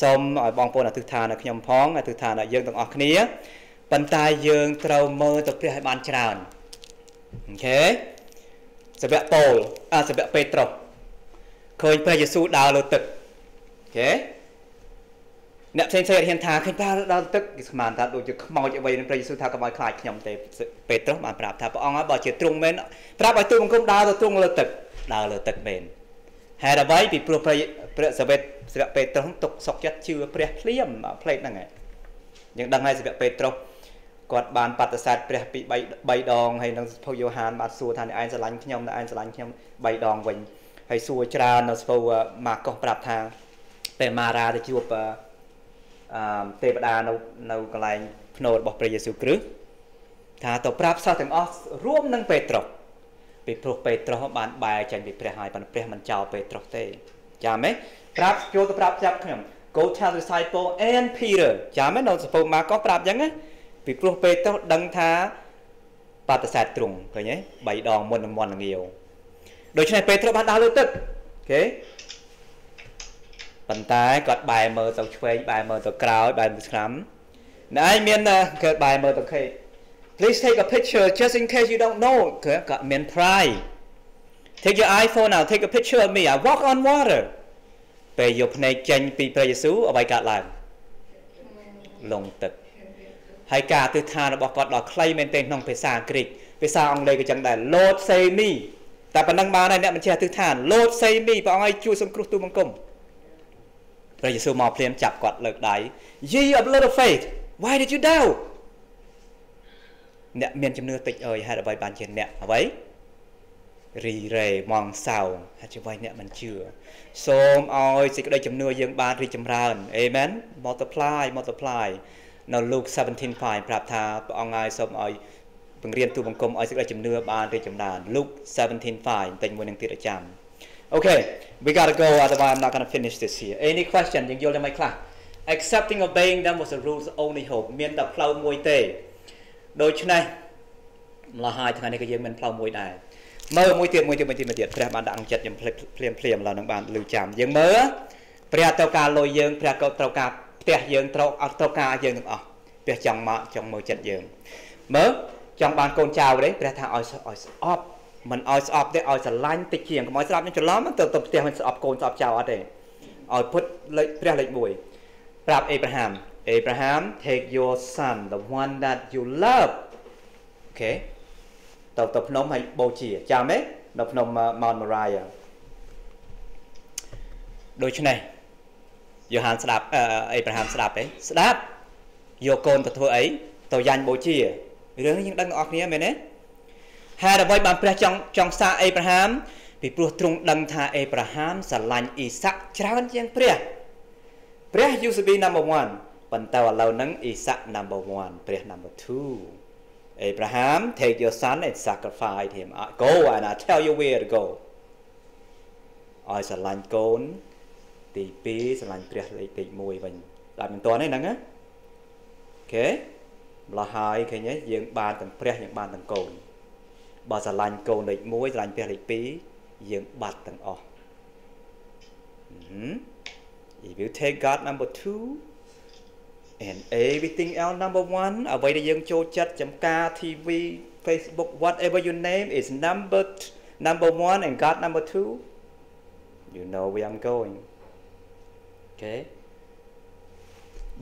សូមឲ្យបងប្អូនអធិដ្ឋានដល់ខ្ញុំផងអធិដ្ឋានដល់យើងទាំងអស់គ្នាប៉ុន្តែយើងត្រូវមើលទៅព្រះឲ្យបានច្រើន okay សាវកប៉ូលអាសាវកពេត្រុសឃើញព្រះយេស៊ូវដើរលើទឹក okay អ្នកផ្សេងផ្សេងហ៊ានថាឃើញប្រើដល់ទឹកគេស្មានថាដូចជាខ្មោចអ្វីនឹងព្រះយេស៊ូវថាកុំឲ្យខ្លាចខ្ញុំទេពេត្រុសបានប្រាប់ថាព្រះអង្គហើយបើជាទ្រង់មែនប្រាប់ឲ្យទូលបង្គំដើរទៅទ្រង់លើទឹកដើរលើទឹកមែនហេតុអ្វីពីព្រោះព្រះព្រះសាវកសាវកពេត្រុសទុកសុកចិត្តជឿព្រះភ្លាមផ្លេតហ្នឹងឯងយើងដឹងហើយសាវកពេត្រុសគាត់បានបដិសេធព្រះពី3 3ដងហើយនឹងសភៅយ៉ូហានបានសួរថាអ្នកឯងស្រឡាញ់ខ្ញុំអ្នកឯងស្រឡាញ់ខ្ញុំ3ដងវិញហើយសួរច្រើននៅសភៅម៉ាកុសប្រាប់ថាពេលម៉ារ៉ាទៅជួបអឺ ទេវតានៅនៅកន្លែងភ្នូររបស់ព្រះយេស៊ូវគ្រីស្ទថាទៅប្រាប់សិស្សទាំងអស់រួមនឹងពេត្រុសពីព្រោះពេត្រុសបានបែរចេញពីព្រះហើយប៉ុន្តែព្រះមិនចោលពេត្រុសទេចាំទេប្រាប់ចូលទៅប្រាប់ចាប់ខ្ញុំ Go tell the disciple and Peter ចាំទេនៅសភៅម៉ាកុសប្រាប់អញ្ចឹងណាពីព្រោះពេត្រុសដឹងថាបដិសេធទ្រង់ឃើញទេ3ដងមុននឹងមន់ងាវដូច្នេះពេត្រុសបានដើរលើទឹកអូខេ ប៉ុន្តែគាត់បែរមើលទៅឆ្វេងបែរមើលទៅក្រោយបែរមើលស្ខាំណែឯងមានគាត់បែរមើលទៅខេ Please take a picture just in case you don't know គាត់មាន pride Take your iPhone now take a picture of me I walk on water ពេលយកភ្នែកចេញពីព្រះយេស៊ូវអ្វីកើតឡើងលងទឹកហើយការអធិដ្ឋានរបស់គាត់ដល់ខ្លីមែនទែនក្នុងភាសាអង់គ្លេសភាសាអង់គ្លេសក៏ចឹងដែរ Lord save me តែប៉ុណ្ណឹងបានហើយអ្នកបញ្ជាអធិដ្ឋាន Lord save me ព្រះអង្គឲ្យជួយសង្គ្រោះទូបង្គំ ព្រះយេស៊ូវមកភ្លាមចាប់គាត់លើកដៃ Ye of little faith why did you doubt អ្នកមានជំនឿតិចអើយហេតុអ្វីបានជាអ្នកអ្វីរីរេមងសៅហេតុអ្វីអ្នកមិនជឿសូមឲ្យសេចក្តីជំនឿយើងបានរីកចម្រើនអេមែន multiply multiply នៅលូក17:5ប្រាប់ថាព្រះអង្គហើយសូមឲ្យបង្រៀនទូបង្គំឲ្យសេចក្តីជំនឿបានរីកចម្រើនលូក17:5តែមួយនឹងទៀតចាំ Okay we got to go otherwise I'm not going to finish this here any question យើងយល់តែមិនខ្លះ accepting obeying them was the rules only hope មានតែផ្លូវមួយទេដូច្នេះម្ល៉េះហើយថ្ងៃនេះក៏យើងមានផ្លូវមួយដែរមើលមួយទៀតមួយទៀតមួយទៀតមួយទៀតព្រះបានដាក់អង្គចិត្តខ្ញុំភ្លាមភ្លាមភ្លាមឡើយនឹងបានលឺចាំយើងមើលព្រះត្រូវការលុយយើងព្រះក៏ត្រូវការផ្ទះយើងត្រូវអត់ត្រូវការយើងទាំងអស់ព្រះចង់មកចង់មើលចិត្តយើងមើលចង់បានកូនចៅទេព្រះថាឲ្យឲ្យស្អប់ មិនឲ្យស្អប់ទេឲ្យស្រឡាញ់តិចជាងកុំឲ្យស្អប់នឹងច្រឡំទៅទៅផ្ទះមិនស្អប់កូនស្អប់ចៅអត់ទេឲ្យពុតលេខព្រះលេខ1ប្រាប់អេប្រាហាំ Abraham take your son the one that you love អូខេទៅទៅភ្នំឲ្យបូជាចាំទេនៅភ្នំ Mount Moriah ដូច្នេះយូហានស្ដាប់អេប្រាហាំស្ដាប់ទេស្ដាប់យកកូនទៅធ្វើអីទៅយ៉ាញ់បូជារឿងនេះយើងដឹងទាំងអស់គ្នាមែនទេ ហេតុអ្វីបានព្រះចង់ចង់សាអេប្រាហាំពីព្រោះទ្រង់ដឹងថាអេប្រាហាំស្រឡាញ់អ៊ីសាក់ច្រើនជាងព្រះព្រះ used to be number 1ប៉ុន្តែឥឡូវហ្នឹងអ៊ីសាក់ number 1ព្រះ number 2 Abraham take your son and sacrifice him go and I tell you where to go ឲ្យស្រឡាញ់កូនទី2ស្រឡាញ់ព្រះលេខទី1វិញដល់មិនទាន់ទេហ្នឹងណាអូខេម្ល៉េះហើយឃើញទេយើងបានទាំងព្រះយើងបានទាំងកូន បើស្រឡាញ់កូនលេខ1ស្រឡាញ់ព្រះលេខ2យើងបាត់ទាំងអស់ Mhm. If you take God number 2 and everything else number 1អ្វីដែលយើងចូលចិត្តចំការ TV Facebook whatever you name is number t- number 1 and God number 2 you know where I'm going okay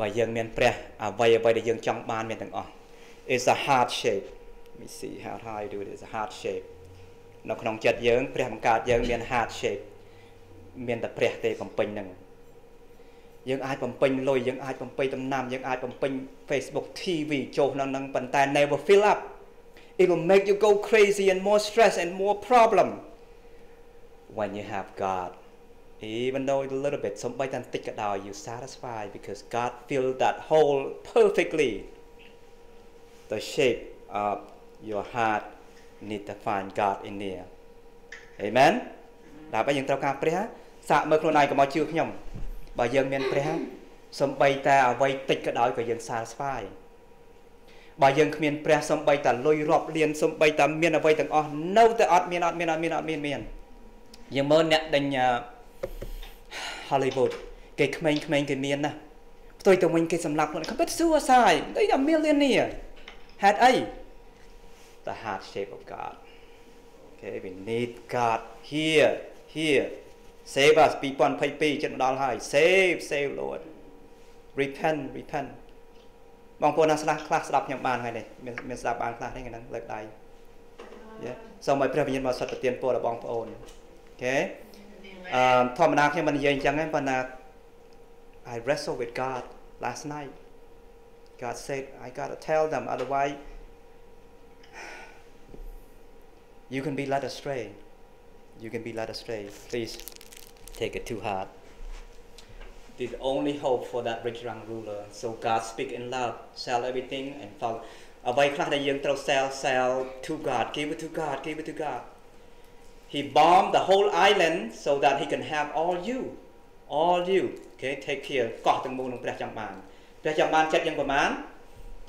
បើយើងមានព្រះអ្វីអ្វីដែលយើងចង់បានមានទាំងអស់ is a heart shape let me see how how I do it is a heart shape នៅក្នុងចិត្តយើងព្រះបង្កើតយើងមាន heart shape មានតែព្រះទេបំពេញហ្នឹងយើងអាចបំពេញលុយយើងអាចបំពេញដំណាំយើងអាចបំពេញ Facebook TV ចូលក្នុងហ្នឹងប៉ុន្តែ never fill up it will make you go crazy and more stress and more problem when you have God even though it's a little bit សំបីតែបន្តិចក៏ដោយ you satisfied because God fill that hole perfectly the shape of your heart need to find God in there amen ដើម្បីយើងត្រូវការព្រះសាកមើលខ្លួនឯងកុំឲ្យជឿខ្ញុំបើយើងមានព្រះសំបីតែអ្វីតិចក៏ដោយក៏យើង satisfy បើយើងគ្មានព្រះសំបីតែលុយរាប់លានសំបីតែមានអ្វីទាំងអស់នៅតែអត់មានអត់មានអត់មានអត់មានមានយើងមើលអ្នកដេញ Hollywood គេក្មេងៗគេមានណាផ្ទុយទៅវិញគេសម្លាប់ខ្លួន commit suicide they are millionaire ហេតុអី the heart shape of God okay we need God here here save us 2022ចិត្តមកដល់ហើយ save save Lord repent repent បងប្អូនណាស្ដាប់ខ្លះស្ដាប់ខ្ញុំបានហើយនេះមានមានស្ដាប់បានខ្លះទេហ្នឹងលើកដៃយេសូមឲ្យព្រះវិញ្ញាណមកសុទ្ធប្រទានពរដល់បងប្អូនអូខេអឺធម្មតាខ្ញុំមិននិយាយអញ្ចឹងទេប៉ុន្តែ I wrestled with God last night God said I got to tell them otherwise you can be led astray you can be led astray please take it too hard the only hope for that rich young ruler so God speak in love sell everything and follow អ្វីខ្លះដែលយើងត្រូវ sell sell to God give it to God give it to God he bombed the whole island so that he can have all you all you okay take care កោះទាំងមូលនឹងព្រះចង់បានព្រះចង់បានចិត្តយើងប្រមាណ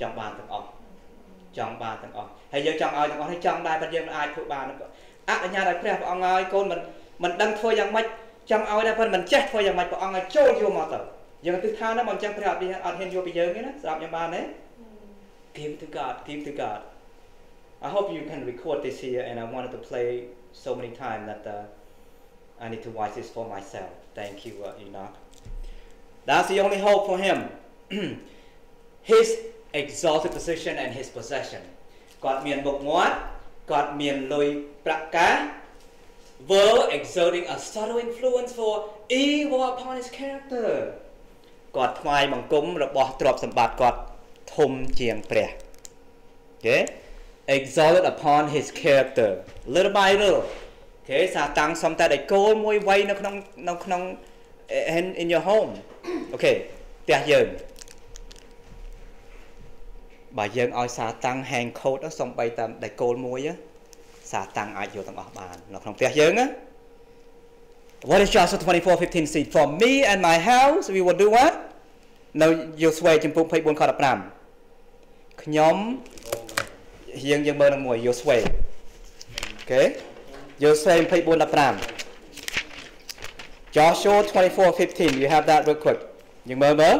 ចង់បានទាំងអស់ ចង់បានទាំងអស់ហើយយើងចង់ឲ្យទាំងអស់នេះចង់ដែរប៉ុន្តែយើងមិនអាចធ្វើបានអនុញ្ញាតឲ្យព្រះព្រះអង្គឲ្យកូនមិនមិនដឹងធ្វើយ៉ាងម៉េចចង់ឲ្យដែរប៉ុន្តែមិនចេះធ្វើយ៉ាងម៉េចព្រះអង្គឲ្យចូលយកមកទៅយើងទិដ្ឋានណាបើអញ្ចឹងព្រះអត់អត់ហ៊ានយកពីយើងទេណាស្ដាប់ខ្ញុំបានទេ give to God give to God I hope you can record this here and I wanted to play so many times that uh, I need to watch this for myself thank you uh, Enoch that's the only hope for him his exalted position and his possession គាត់មានមុខមាត់គាត់មានលុយប្រាក់កាស were exerting a subtle influence for evil upon his character គាត់ថ្វាយបង្គំរបស់ទ្រព្យសម្បត្តិគាត់ធំជាងព្រះ Okay exalted upon his character little by little Okay សាតាំងសំតែដៃគោលមួយវ័យនៅក្នុងនៅក្នុង in in your home Okay ផ្ទះយើង បើយើងឲ្យសាតាំង hang coat សំបីតាមដៃគោលមួយសាតាំងអាចយកទាំងអស់បាននៅក្នុងផ្ទះយើងណា What is Joshua 24:15 say for me and my house we will do what នៅយោស្វេចំពុក24ខ15ខ្ញុំយើងយើងមើលនឹងមួយយោស្វេអូខេយោស្វេ24 15 Joshua 24:15 you have that real quick យើងមើលមើល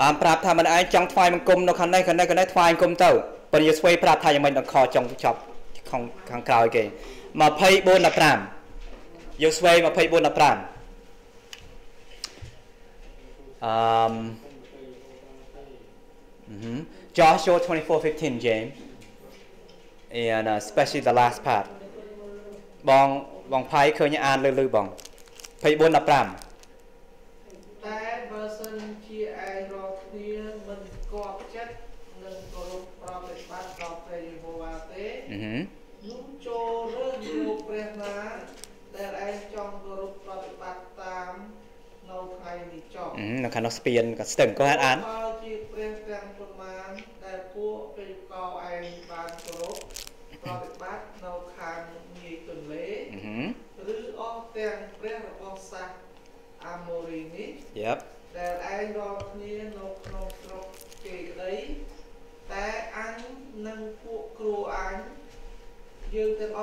បានប្រាប់ថាមិនឯងចង់ថ្វាយបង្គំនៅខាងនេះខាងនេះខាងនេះថ្វាយបង្គំទៅប៉ុន្តែយោស្វេប្រាប់ថាយ៉ាងម៉េចដល់ខចុងចប់ខាងខាងក្រោយគេ24 15យោស្វេ24 15 Um, mm-hmm. Joshua 24:15 James and uh, especially the last part បងបងផៃឃើញអានលឺលឺបង24 15តែបើសិនជាឯងរ ណាដែលឯងចង់គោរពប្រតិបត្តិតាមនៅថ្ងៃនេះចប់នៅខាងនោះស្ពានក៏ស្ទឹងក៏ហាត់អានផលជាព្រះទាំងប្រមាណដែលពួកពេលកោឯងបានគោរពប្រតិបត្តិនៅខាងងាយទន្លេឬអស់ទាំងព្រះរបស់សាសអាម៉ូរីនេះយ៉ាប់ដែលឯងរាល់គ្នានៅក្នុងស្រុកគេក្តីតែអញនិងពួកគ្រូអញ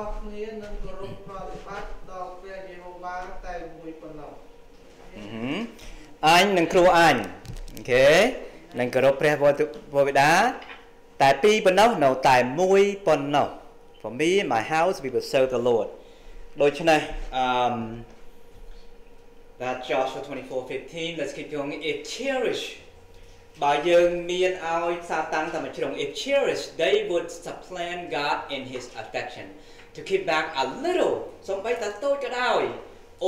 ស់គ្នានឹងគោរពប្រតិបត្តិដល់ព្រះយេហូវ៉ាតែមួយប៉ុណ្ណោះអឺហឹមអញនិងគ្រូអញអូខេនឹងគោរពព្រះវរវរវេតាតែពីរប៉ុណ្ណោះនៅតែមួយប៉ុណ្ណោះ For me and my house we will serve the Lord ដូច្នេះអឺ that Joshua 24:15 let's keep going if cherish បើយើងមានឲ្យសាតាំងតែមួយជ្រុង if cherish they would supplant God in his affection to keep back a little សំបីតែតូចក៏ដោយ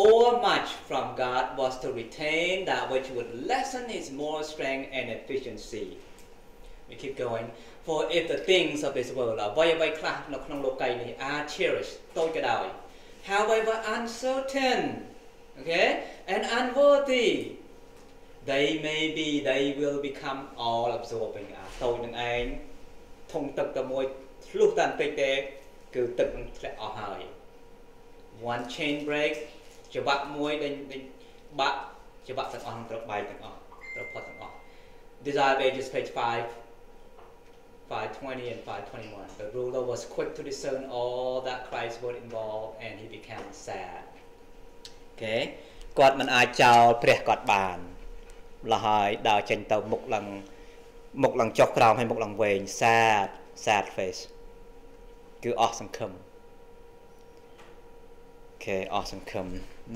or much from God was to retain that which would lessen his moral strength and efficiency we keep going for if the things of this world អ្វីអ្វីខ្លះនៅក្នុងលោកីយ៍នេះ are cherished តូចក៏ដោយ however uncertain okay and unworthy they may be they will become all absorbing អាតូចនឹងឯងធុងទឹកតែមួយឆ្លុះតែបន្តិចទេគឺទឹកនឹងធ្លាក់អស់ហើយ one chain break ច្បាប់មួយដែលបាក់ច្បាប់ទាំងអស់នឹងត្រូវបែកទាំងអស់ត្រូវផុតទាំងអស់ Desire of Ages page 5 520 and 521 the ruler was quick to discern all that Christ would involve and he became sad អូខេគាត់មិនអាចចោលព្រះគាត់បានម្ល៉េះហើយដើរចេញទៅមុខឡើងមុខឡើងចុះក្រោមហើយមុខឡើងវែង sad sad face គឺអស់សង្ឃឹម Okay awesome come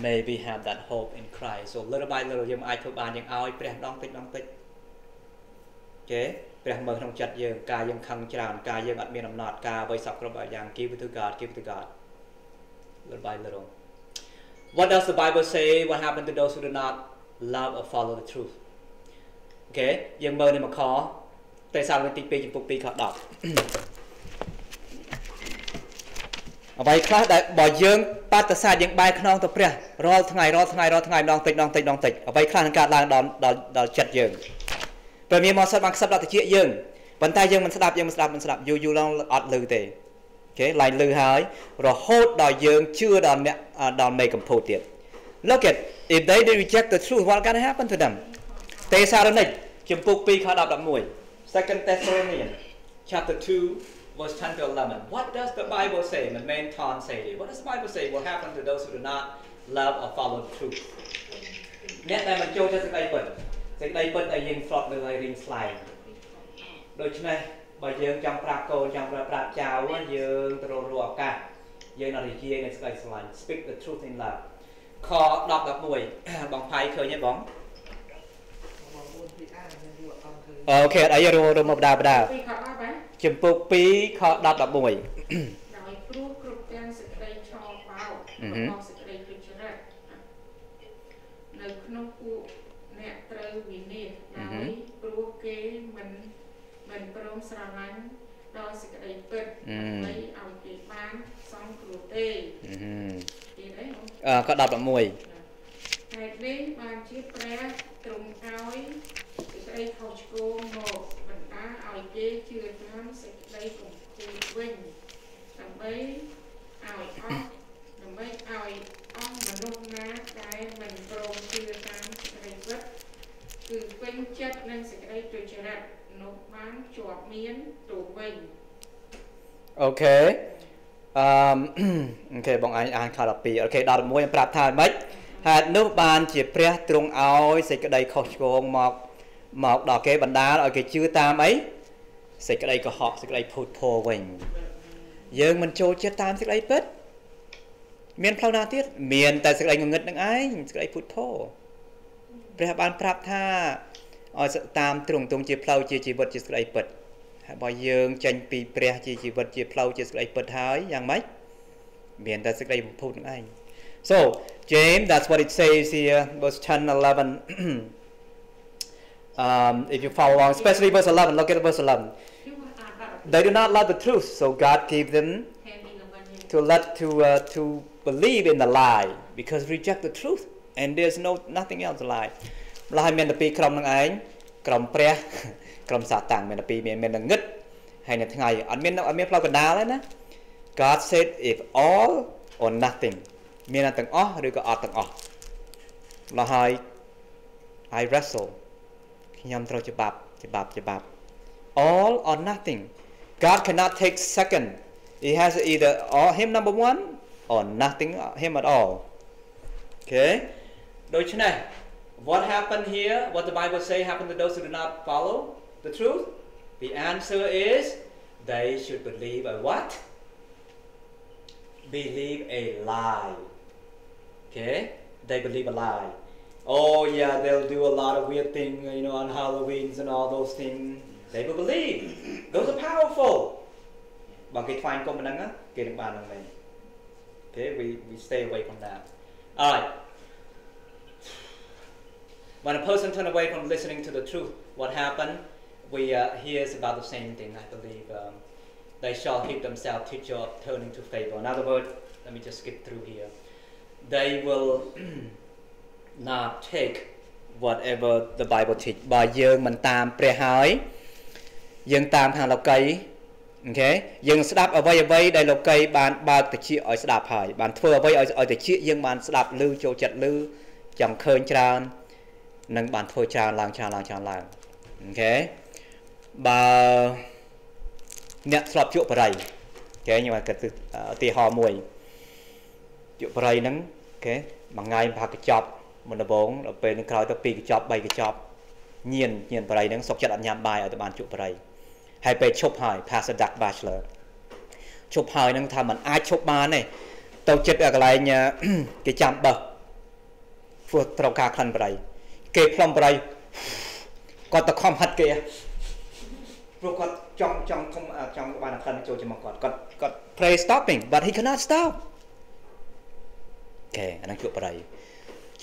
maybe have that hope in Christ so little by little យើងអាចធ្វើបានយើងឲ្យព្រះដងតិចដងតិចអូខេព្រះមើលក្នុងចិត្តយើងការយើងខឹងច្រើនការយើងអត់មានអំណត់ការអ្វីសពគ្រប់យ៉ាង give it to God give it to God little by little What does the Bible say what happened to those who do not love or follow the truth អូខេយើងមើលនេះមកខទេសាឡូនីទី2ចំពុក2ខ10អ្វីខ្លះដែលបើយើងបាត់សាទយើងបែរខ្នងទៅព្រះរាល់ថ្ងៃរាល់ថ្ងៃរាល់ថ្ងៃម្ដងតិចម្ដងតិចម្ដងតិចអ្វីខ្លះនឹងកើតឡើងដល់ដល់ដល់ចិត្តយើងព្រះមានមកសិតបានខ្សឹបដល់តិចយើងប៉ុន្តែយើងមិនស្ដាប់យើងមិនស្ដាប់មិនស្ដាប់យូរយូរឡងអត់លឺទេអូខេឡើងលឺហើយរហូតដល់យើងជឿដល់អ្នកដល់មេកំពូតទៀត Look at if they reject the truth what going to happen to them ទេសារនិកជំពូក2ខ11 Second Thessalonians chapter 2 verse 10 to 11. What does the Bible say? The main ton say. What does the Bible say will happen to those who do not love or follow the truth? អ្នកដែលមិនចូលចិត្តសេចក្តីពិតសេចក្តីពិតដែលយើងធ្លាប់លើឲ្យរៀងស្លែងដូច្នេះបើយើងចង់ប្រាប់កូនចង់ប្រាប់ប្រាប់ចៅយើងទៅរកឱកាសយើងនៅរីជានៃសេចក្តីស្រឡាញ់ speak the truth in love ខ10 11បងផៃឃើញទេបងបងប្អូនពីអានខ្ញុំយល់អត់ឃើញអូខេអត់អីរកមកបដាបដាពីខអត់បាទចំពុក2ខ10 11ដោយព្រោះគ្រប់ទាំងសេចក្តីឆោបោកអឺរហឹមរបស់សេចក្តីទុច្ចរិតនៅក្នុងពួកអ្នកត្រូវវិនិច្ឆ័យអឺដោយហឹមព្រោះគេមិនមិនព្រមស្រឡាញ់ដល់សេចក្តីពិតអឺដើម្បីឲ្យគេបានសង្គ្រោះទេអឺហឹមទៀតអីហ៎អឺ ខ10 11ហេតុនេះបានជាព្រះទ្រង់ឲ្យសេចក្តីខុសឆ្គងមកបណ្ដាឲ្យគេជឿតាមសេចក្តីកំពូលវិញដើម្បីឲ្យអស់ដើម្បីឲ្យអស់មនុស្សណាដែលមិនព្រមជឿតាមសេចក្តីពិតគឺពេញចិត្តនឹងសេចក្តីទុច្ចរិតនោះបានជាប់មានទៅវិញ okay អឺម okay បងអញអានខ12 okay ដល់11ប្រាប់ថាម៉េចហេតុនោះបានជាព្រះទ្រង់ឲ្យសេចក្តីខុសឆ្គងមកមកដល់គេបណ្ដាលឲ្យគេជឿតាមអីសេចក្តីកុហកសេចក្តីភូតភរវិញយើងមិនចូលចិត្តតាមសេចក្តីពិតមានផ្លូវណាទៀតមានតែសេចក្តីងងឹតនឹងឯងសេចក្តីភូតភរព្រះបានប្រាប់ថាឲ្យតាមទ្រង់ទ្រង់ជាផ្លូវជាជីវិតជាសេចក្តីពិត ហើយបើយើងចេញពីព្រះជាជីវិតជាផ្លូវជាសេចក្តីពិតហើយយ៉ាងម៉េចមានតែសេចក្តីបំផុតនឹងឯង So James that's what it says here verse 10 11 um if you follow along especially verse 11 look at verse 11 គឺអានដាក់ they do not love the truth so God gave them ហេតុនេះនឹងវិញ to let to uh, to believe in the lie because reject the truth and there's no nothing else to lie ម្ល៉េះហើយមានតែពីរក្រុមនឹងឯងក្រុមព្រះ ក្រុមសាតាំងមានតែពីរមានមានតែងឹតហើយនៅថ្ងៃអត់មានអត់មានផ្លូវកណ្ដាលទេណា God said if all or nothing មានតែទាំងអស់ឬក៏អត់ទាំងអស់ម្ល៉េះហើយ I wrestle ខ្ញុំត្រូវច្បាប់ច្បាប់ច្បាប់ all or nothing God cannot take second He has either or him number 1 or nothing him at all. Okay? ដូច្នេះ what happened here what the bible say happened to those who do not follow the truth? The answer is they should believe a what? Believe a lie. Okay? They believe a lie. Oh yeah, they'll do a lot of weird things, you know, on Halloween's and all those things. They will believe. Those are powerful. But cái fine của mình á. Okay, we, we stay away from that. Alright. When a person turns away from listening to the truth, what happened? We uh, hears about the same thing i believe um, they shall heap themselves teacher of turning to favor in other words let me just skip through here they will not take whatever the bible teach បើយើងមិនតាមព្រះហើយយើងតាមខាងលោកី okay យើងស្ដាប់អ្វីអ្វីដែលលោកីបានបើកតិចឲ្យស្ដាប់ហើយបានធ្វើអ្វីឲ្យឲ្យតិចយើងបានស្ដាប់ឮចូលចិត្តឮចង់ឃើញច្រើននឹងបានធ្វើច្រើនឡើងច្រើនឡើងច្រើនឡើង okay បើអ្នកធ្លាប់ជក់បារី okay ខ្ញុំឲ្យគិតឧទាហរណ៍មួយជក់បរិយហ្នឹងអូខេមួយថ្ងៃប្រហែលកញ្ចប់មុនដំបូងដល់ពេលនឹងក្រោយទៅ2កញ្ចប់3កញ្ចប់ញៀនញៀនបរិយហ្នឹងសុកចិត្តអត់ញ៉ាំបាយឲ្យទៅបានជក់បរិយហើយពេលឈប់ហើយ pass a duck bachelor ឈប់ហើយនឹងថាมันអាចឈប់បានទេទៅចិត្តកន្លែងគេចាំបឹសព្រោះត្រូវការក្លិនបរិយគេផ្លុំបរិយគាត់ទៅខំហិតគេ ព្រោះគាត់ចង់ចង់ធំចង់បានក្លិនចូលជាមួយគាត់គាត់គាត់ pray stopping but he cannot stop គេអានឹងជក់បរិយ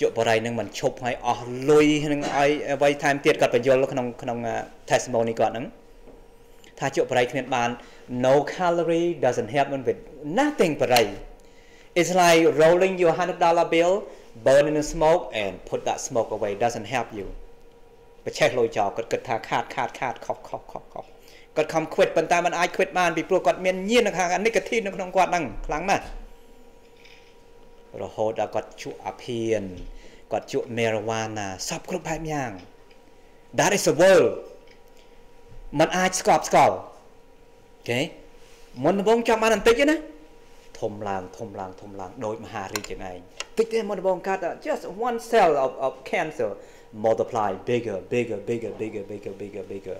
ជក់បរិយនឹងមិនឈប់ឲ្យអស់លុយនឹងឲ្យអ្វីថែមទៀតគាត់បញ្យល់ក្នុងក្នុង testimony គាត់ហ្នឹងថាជក់បរិយគ្មានបាន no calorie doesn't help with nothing បរិយ It's like rolling your $100 bill burn in the smoke and put that smoke away doesn't help you បច្ចេកលុយចោលគាត់គិតថាខាតខាតខាតខុសខុសខុសខុសគាត់ខំខ្វិតប៉ុន្តែมันអាចខ្វិតបានពីព្រោះគាត់មានញៀននៅខាងនីកាធីននៅក្នុងគាត់ហ្នឹងខ្លាំងណាស់រហូតដល់គាត់ជក់អាភៀនគាត់ជក់ marijuana សពគ្រប់បែបយ៉ាង That is the world มันអាចស្កប់ស្កល់អូខេមុនដំបូងចង់បានបន្តិចណាធំឡើងធំឡើងធំឡើងដោយមហារាជយ៉ាងឯងតិចទេមុនដំបូងកាត់ just one cell of of cancer multiply bigger bigger bigger bigger bigger bigger bigger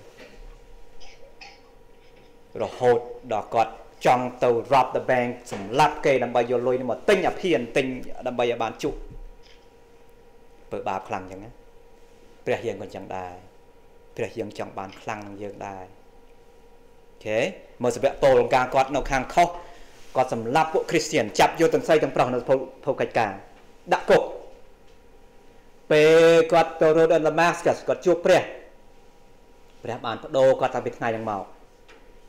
រហូតដល់គាត់ចង់ទៅ rob the bank សម្លាប់គេដើម្បីយកលុយនេះមកទិញអាភៀនទិញដើម្បីឲ្យបានជក់ធ្វើបាបខ្លាំងអញ្ចឹងណាព្រះយើងក៏អញ្ចឹងដែរព្រះយើងចង់បានខ្លាំងនឹងយើងដែរអូខេមើលសវៈពលលង្ការគាត់នៅខាងខុសគាត់សម្លាប់ពួកគ្រីស្ទានចាប់យកទាំងស្រីទាំងប្រុសនៅភពកិច្ចការដាក់គុក ពេលគាត់ទៅរត់នៅ Damascus គាត់ជួបព្រះព្រះបានបដូរគាត់តាំងពីថ្ងៃហ្នឹងមក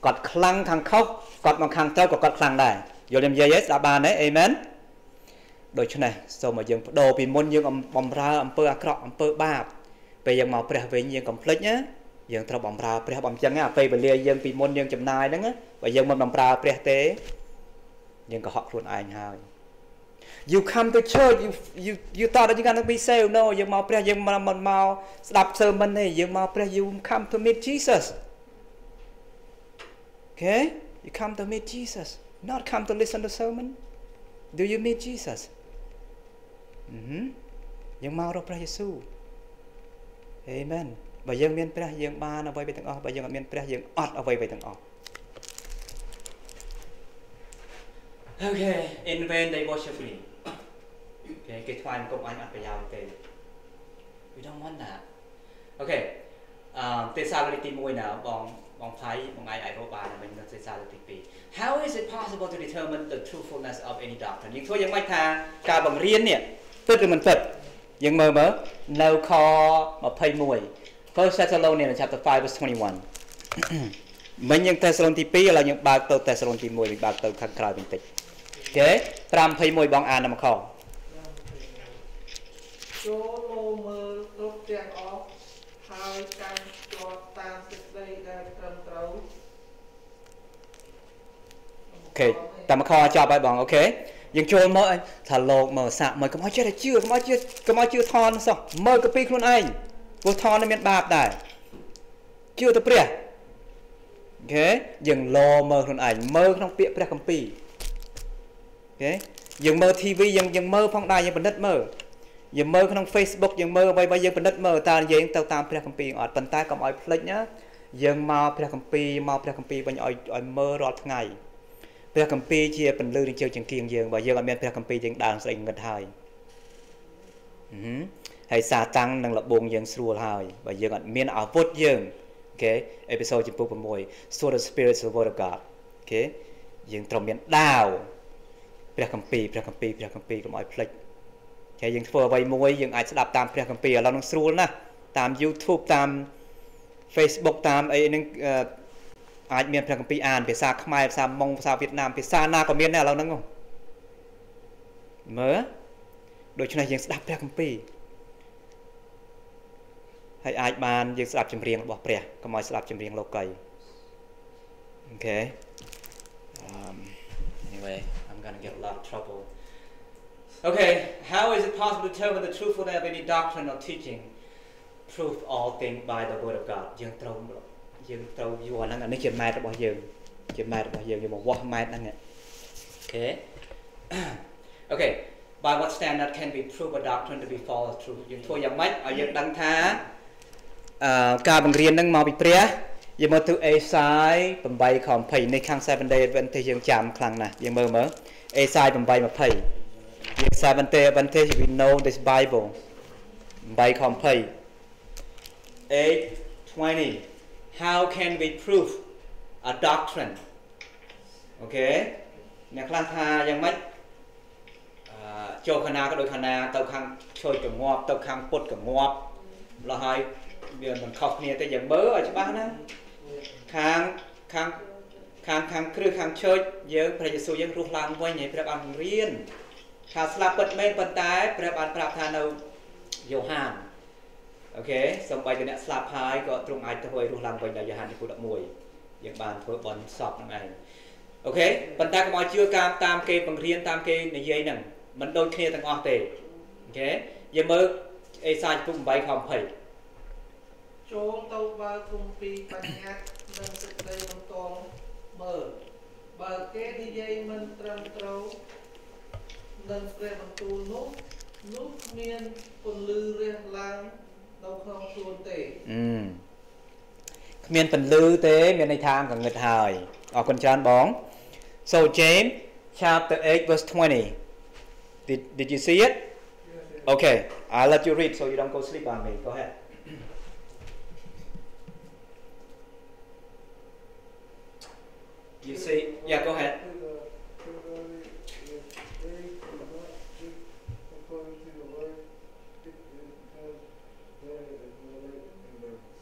គាត់ខ្លាំងខាងខុសគាត់មកខាងត្រូវក៏គាត់ខ្លាំងដែរយល់ខ្ញុំនិយាយទេស្ដាប់បានទេអេមែនដូច្នេះសូមឲ្យយើងបដូរពីមុនយើងបំរើអំពើអាក្រក់អំពើបាបពេលយើងមកព្រះវិញយើងកុំភ្លេចណាយើងត្រូវបំរើព្រះបំចឹងណាពេលវេលាយើងពីមុនយើងចំណាយហ្នឹងបើយើងមិនបំរើព្រះទេយើងកុហកខ្លួនឯងហើយ You come to church you you you thought that you going to be saved no យើងមកព្រះយើងមិនមកស្ដាប់ sermon ទេយើងមកព្រះ you come to meet Jesus Okay you come to meet Jesus not come to listen to sermon do you meet Jesus អឺយើងមករកព្រះយេស៊ូវ Amen បើយើងមានព្រះយើងបានអ្វីៗទាំងអស់បើយើងអត់មានព្រះយើងអត់អ្វីៗទាំងអស់ Okay in vain they worship me គេគេថ្វាយគុំអញអត់ប្រយោជន៍ទេ We don't want that Okay អឺទេសាឡូនីទី1ណាបងបងផៃបងឯងអាចរកបានវិញនៅទេសាឡូនីទី2 How is it possible to determine the truthfulness of any doctrine យើងធ្វើយ៉ាងម៉េចថាការបង្រៀននេះពិតឬមិនពិតយើងមើលមើលនៅខ21 First Thessalonians chapter 5 verse 21មិញយើងតេសាឡូនទី2ឥឡូវយើងបើកទៅតេសាឡូនទី1យើងបើកទៅខាងក្រោយបន្តិចអូខេ521បងអានតាមខ ចូលមកមើលគ្រប់ទាំងអស់ហើយកាន់ជាប់តាមសេចក្តីដែលត្រឹមត្រូវokay តាមខចប់ហើយបង okay យើងចូលមើលថាលោកមើលសាក់មើលកុំឲ្យចេះតែជឿកុំឲ្យជឿកុំឲ្យជឿថនសោះមើលកពីខ្លួនឯងព្រោះថនមានបាបដែរជឿទៅព្រះ okay យើងលមើលខ្លួនឯងមើលក្នុងពាក្យព្រះគម្ពីរ okay យើងមើល TV យើងយើងមើលផងដែរយើងពិនិត្យមើល យើងមើលក្នុង Facebook យើងមើលអ្វីៗយើងពិនិត្យមើលតើយើងទៅតាមព្រះគម្ពីរអត់ប៉ុន្តែកុំឲ្យភ្លេចណាយើងមកព្រះគម្ពីរមកព្រះគម្ពីរវិញឲ្យឲ្យមើលរាល់ថ្ងៃព្រះគម្ពីរជាពន្លឺនឹងជើងចង្គៀងយើងបើយើងអត់មានព្រះគម្ពីរយើងដើរស្អីងឹតហើយហើយសាតាំងនឹងលបងយើងស្រួលហើយបើយើងអត់មានអាវុធយើងអូខេអេពីសូតចំពោះ6 Sword of Spirit the word of God អូខេយើងត្រូវមានដាវព្រះគម្ពីរព្រះគម្ពីរព្រះគម្ពីរកុំឲ្យភ្លេច ហើយយើងធ្វើអ្វីមួយយើងអាចស្ដាប់តាមព្រះគម្ពីរឥឡូវនឹងស្រួលណាស់តាម YouTube តាម Facebook តាមអីហ្នឹងអាចមានព្រះគម្ពីរអានភាសាខ្មែរភាសាម៉ុងភាសាវៀតណាមភាសាណាក៏មានដែរឥឡូវហ្នឹងមើលដូច្នេះយើងស្ដាប់ព្រះគម្ពីរហើយអាចបានយើងស្ដាប់ចម្រៀងរបស់ព្រះកុំឲ្យស្ដាប់ចម្រៀងលោកីអូខេ um anyway I'm going to get a lot of trouble Okay, how is it possible to determine the truthfulness of any doctrine or teaching? Prove all things by the word of God. យើងត្រូវយើងត្រូវយល់ហ្នឹងអានេះជាម៉ែត្ររបស់យើងជាម៉ែត្ររបស់យើងយើងមកវាស់ម៉ែត្រហ្នឹងអូខេអូខេ by what standard can we prove a doctrine to be false or true យើងធ្វើយ៉ាងម៉េចឲ្យយើងដឹងថាអឺការបង្រៀនហ្នឹងមកពីព្រះយើងមើលទៅ Esai 8ខ20នេះខាង Seven Day Adventist យើងចាំខ្លាំងណាស់យើងមើលមើល Esai 8:20 The seventh day advantage we know this Bible by complete. 820. How can we prove a doctrine? Okay? អ្នកខ្លះថាយ៉ាងម៉េចចូលខណាក៏ដូចខណាទៅខាងឈួយក៏ងាប់ទៅខាងពុតក៏ងាប់ម្ល៉េះហើយវាមិនខុសគ្នាទេយើងមើលឲ្យច្បាស់ណាខាងខាងខាងខាងគ្រឹះខាងឈើយើងព្រះយេស៊ូវយើងរស់ឡើងវិញហើយព្រះអង្គរៀន ថាស្លាប់ពិតមែនប៉ុន្តែព្រះបានប្រាប់ថានៅយ៉ូហានអូខេសំបីតែអ្នកស្លាប់ហើយក៏ទ្រង់អាចធ្វើឲ្យរស់ឡើងវិញដល់យហានទី11យើងបានធ្វើបន់សពហ្នឹងឯងអូខេប៉ុន្តែកុំឲ្យជឿតាមតាមគេបង្រៀនតាមគេនិយាយហ្នឹងមិនដូចគ្នាទាំងអស់ទេអូខេយើងមើលអេសាយពុក8ខ20ចូលទៅបើគម្ពីរបញ្ញត្តិនិងសេចក្តីបន្តមើលបើគេនិយាយមិនត្រឹមត្រូវ នឹងព្រះបន្ទូលនោះនោះគ្មានពន្លឺរះឡើងនៅក្នុងខ្លួនទេអឺគ្មានពន្លឺទេ មានន័យថាកងឹតហើយអរគុណច្រើនបង So James chapter 8 verse 20 Did did you see it Okay I'll let you read so you don't go sleep on me go ahead You see yeah go ahead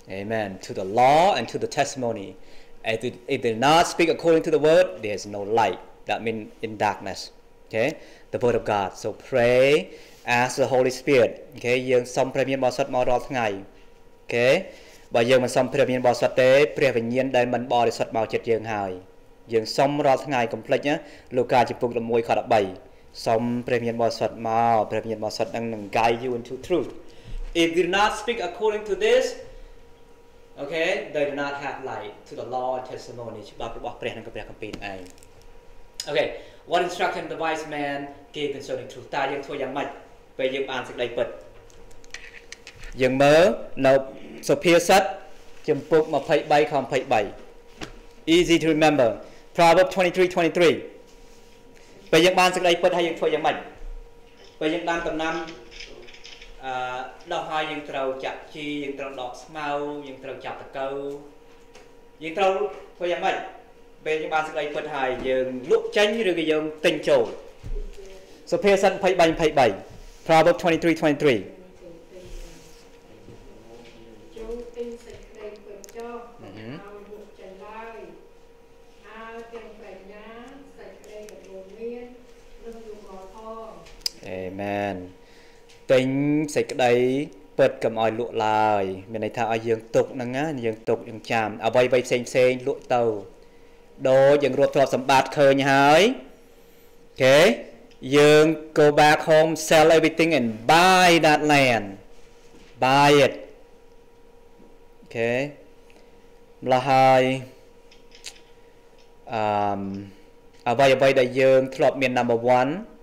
Amen. To the law and to the testimony. If they, if they not speak according to the word, there's no light. That means in darkness. Okay? The word of God. So pray, ask the Holy Spirit. Okay? យើងសុំព្រះវិញ្ញាណបរិសុទ្ធមករាល់ថ្ងៃ Okay? បើយើងមិនសុំព្រះវិញ្ញាណបរិសុទ្ធទេព្រះវិញ្ញាណដែលមិនបរិសុទ្ធមកចិត្តយើងហើយយើងសុំរាល់ថ្ងៃកុំភ្លេចណាលោកកាចំពុក11ខ13សុំព្រះវិញ្ញាណបរិសុទ្ធមកព្រះវិញ្ញាណបរិសុទ្ធនឹងនឹង guide you into truth if you do not speak according to this okay they do not have light to the law and testimony ច្បាប់របស់ព្រះនិងព្រះគម្ពីរឯង okay what instruction the wise man gave concerning truth តើយើងធ្វើយ៉ាងម៉េចពេលយើងបានសេចក្តីពិតយើងមើលនៅសុភាសិតចំពុក23ខ23 easy to remember Proverbs 23:23ពេលយើងបានសេចក្តីពិតហើយយើងធ្វើយ៉ាងម៉េចពេលយើងបានដំណាំ អឺដោះហើយយើងត្រូវចាក់ជីយើងត្រូវដកស្មៅយើងត្រូវចាប់តកៅយើងត្រូវធ្វើយ៉ាងម៉េចពេលយើងបានសេចក្តីពិតហើយយើងលក់ចេញឬក៏យើងទិញចូលសុភាសិត23 23 Proverbs 23 23ចូលទិញសេចក្តីពិតចុះឲ្យលក់ចេញឡើយអើទាំងបញ្ញាសេចក្តីដំណមាន ទិញសេចក្តីពិតកុំឲ្យលក់ឡើយមានន័យថាឲ្យយើងទុកហ្នឹងណាយើងទុកយើងចាំអ្វីអ្វីផ្សេងផ្សេងលក់ទៅដូចយើងរួបទ្រព្យសម្បត្តិឃើញហើយអូខេយើង go back home sell everything and buy that land buy it អូខេម្ល៉េះហើយអឺអ្វីអ្វីដែលយើងធ្លាប់មាន number 1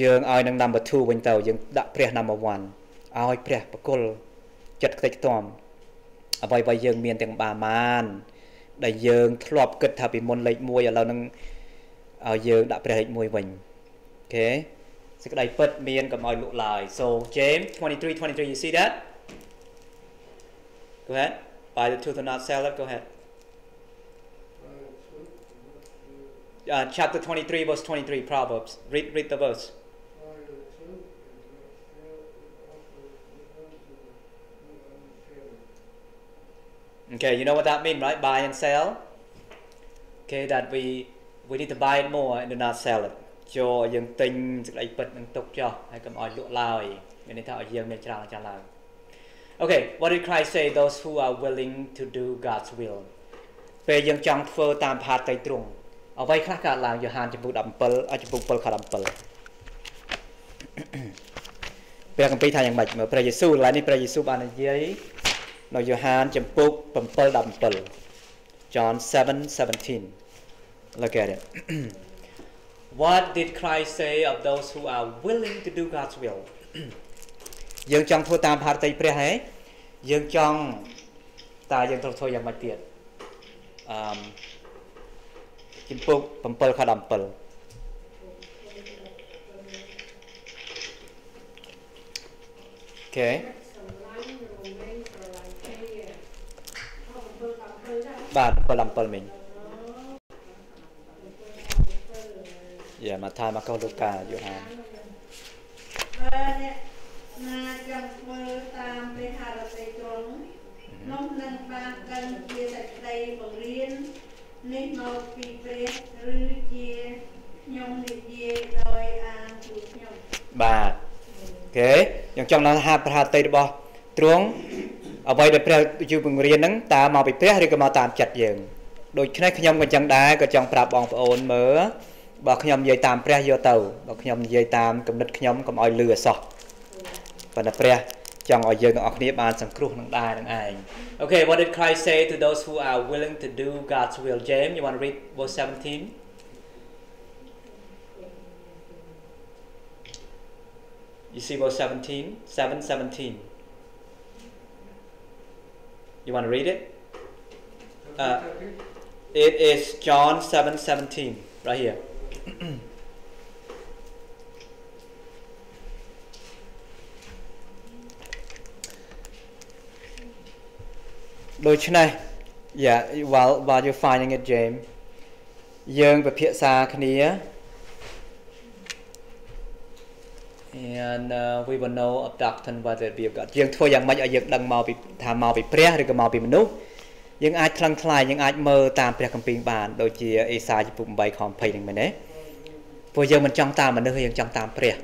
យើងឲ្យនឹង number 2វិញទៅយើងដាក់ព្រះ number 1ឲ្យព្រះបកុលចិត្តខ្ទេចខ្ទាំ អ្វីអ្វីយើងមានទាំងបាមានដែលយើងធ្លាប់គិតថាពីមុនលេខ1ឥឡូវនឹងឲ្យយើងដាក់ព្រះលេខ1វិញអូខេសេចក្តីពិតមានកុំឲ្យលក់ឡើយ so James 23 23 you see that go ahead by the truth and not sell it go ahead uh, chapter 23 verse 23 proverbs read read the verse Okay, you know what that means, right? Buy and sell. Okay, that we we need to buy it more and do not sell it. ចូលយើងទិញសេចក្តីពិតនឹងទុកចោះហើយកុំឲ្យលក់ឡើយមានន័យថាឲ្យយើងមានច្រើនច្រើនឡើង Okay, what did Christ say those who are willing to do God's will ពេលយើងចង់ធ្វើតាមផាតតីទ្រង់ អ្វីខ្លះកើតឡើងយ៉ូហានចំពុក17អចំពុក7ខ17ព្រះគម្ពីរថាយ៉ាងម៉េចមើលព្រះយេស៊ូវឡើយនេះព្រះយេស៊ូវបាននិយាយនៅយ៉ូហានចំពុក7 17 John 7:17 Look at it What did Christ say of those who are willing to do God's will យើងចង់ធ្វើតាមផារតីព្រះហ៎យើងចង់តើយើងត្រូវធ្វើយ៉ាងម៉េចទៀតអឺ ចំពុក7ខ17 Okay បាទ7 7មិញយ៉ាមកថាមកកោលូកាយូហានបើអ្នកណាចង់ធ្វើតាមព្រះハរតីទ្រង់នោះនឹងបានកាន់ជាសេចក្តីបង្រៀន នេះមកពីព្រះឬជាខ្ញុំនិយាយដោយអានពួកខ្ញុំបាទអូខេយើងចង់ដល់ហាប្រហាតីរបស់ទ្រង់អ្វីដែលព្រះយូបង្រៀនហ្នឹងតើមកពីព្រះឬក៏មកតាមចិត្តយើងដូច្នេះខ្ញុំក៏ចឹងដែរក៏ចង់ប្រាប់បងប្អូនមើលបើខ្ញុំនិយាយតាមព្រះយកទៅបើខ្ញុំនិយាយតាមគំនិតខ្ញុំកុំឲ្យលឺអសោះប៉ុន្តែព្រះ ចង់ឲ្យយើងទាំងអស់គ្នាបានសង្គ្រោះនឹងដែរនឹងឯង Okay what did Christ say to those who are willing to do God's will James you want to read verse 17 You see verse 17 7 17 You want to read it Uh, It is John 7 17 right here ដូច្នេះ yeah while while you're finding it James យើងពិភាក្សាគ្នា and uh, we will know of doctrine whether it be of God យើងធ្វើយ៉ាងម៉េចឲ្យយើងដឹងមកពីថាមកពីព្រះឬក៏មកពីមនុស្សយើងអាចថ្លឹងថ្លែងយើងអាចមើលតាមព្រះគម្ពីរបានដូចជាអេសាយពុ8ខ20ហ្នឹងមែនទេព្រោះយើងមិនចង់តាមមនុស្សយើងចង់តាមព្រះ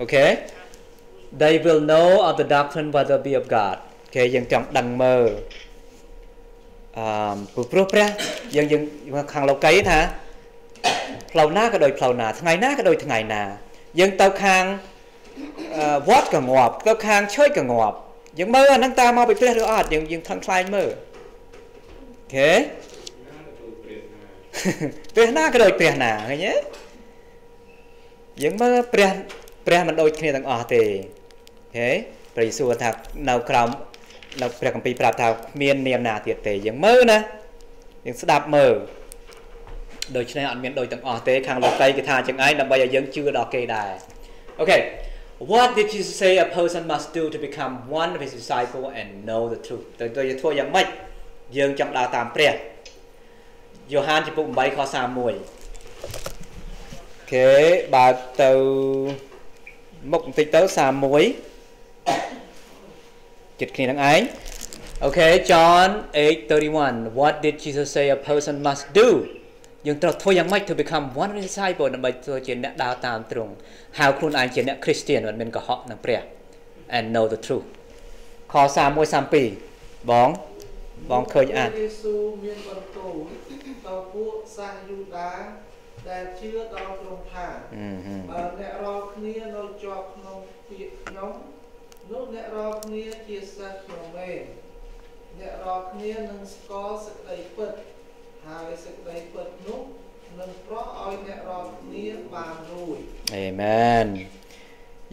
អូខេ they will know of the doctrine whether be of God គេយើងចង់ដឹងមើលអឺព្រោះព្រះយើងយើងខាងលោកីថាផ្លូវណាក៏ដូចផ្លូវណាថ្ងៃណាក៏ដូចថ្ងៃណាយើងទៅខាងវត្តក៏ងាប់ទៅខាងឆើចក៏ងាប់យើងមើលអាហ្នឹងតើមកពីព្រះឬអត់យើងយើងថឹងខ្លាញមើលអូខេព្រះណាក៏ដូចព្រះណាឃើញទេយើងមើលព្រះព្រះមិនដូចគ្នាទាំងអស់ទេ អូខេព្រះយេស៊ូវថានៅក្រោមនៅព្រះគម្ពីរប្រាប់ថាគ្មាននាមណាទៀតទេយើងមើលណាយើងស្ដាប់មើលដូច្នេះអត់មានដូចទាំងអស់ទេខាងលោកីគេថាចឹងឯងដើម្បីឲ្យយើងជឿដល់គេដែរ okay What did Jesus say a person must do to become one of his disciple and know the truth ទៅទៅធ្វើយ៉ាងម៉េចយើងចង់ដើរតាមព្រះយ៉ូហានជំពូក8ខ31 okay បើកទៅមុខបន្តិចទៅ31 ចិត្តគ្នានឹងឯង okay John 8:31 What did Jesus say a person must do យើងត្រូវធ្វើយ៉ាងម៉េច to become one disciple ដើម្បីធ្វើជាអ្នកដើរតាមទ្រង់ហៅខ្លួនឯងជាអ្នក Christian មិនមានកុហកនឹងព្រះ and know the truth ខ31 32បងបងឃើញអានយេស៊ូវមានបន្ទូលដល់ពួកសាសយូដាដែលជឿដល់ទ្រង់ថាអឺហឹមបើអ្នករាល់គ្នានៅជាប់ក្នុងពាក្យខ្ញុំ នោះអ្នករាល់គ្នាជាសិស្សខ្ញុំមែនអ្នករាល់គ្នានឹងស្គាល់សេចក្តីពិតហើយសេចក្តីពិតនោះនឹងប្រោះឲ្យអ្នករាល់គ្នាបានរួចអេមែន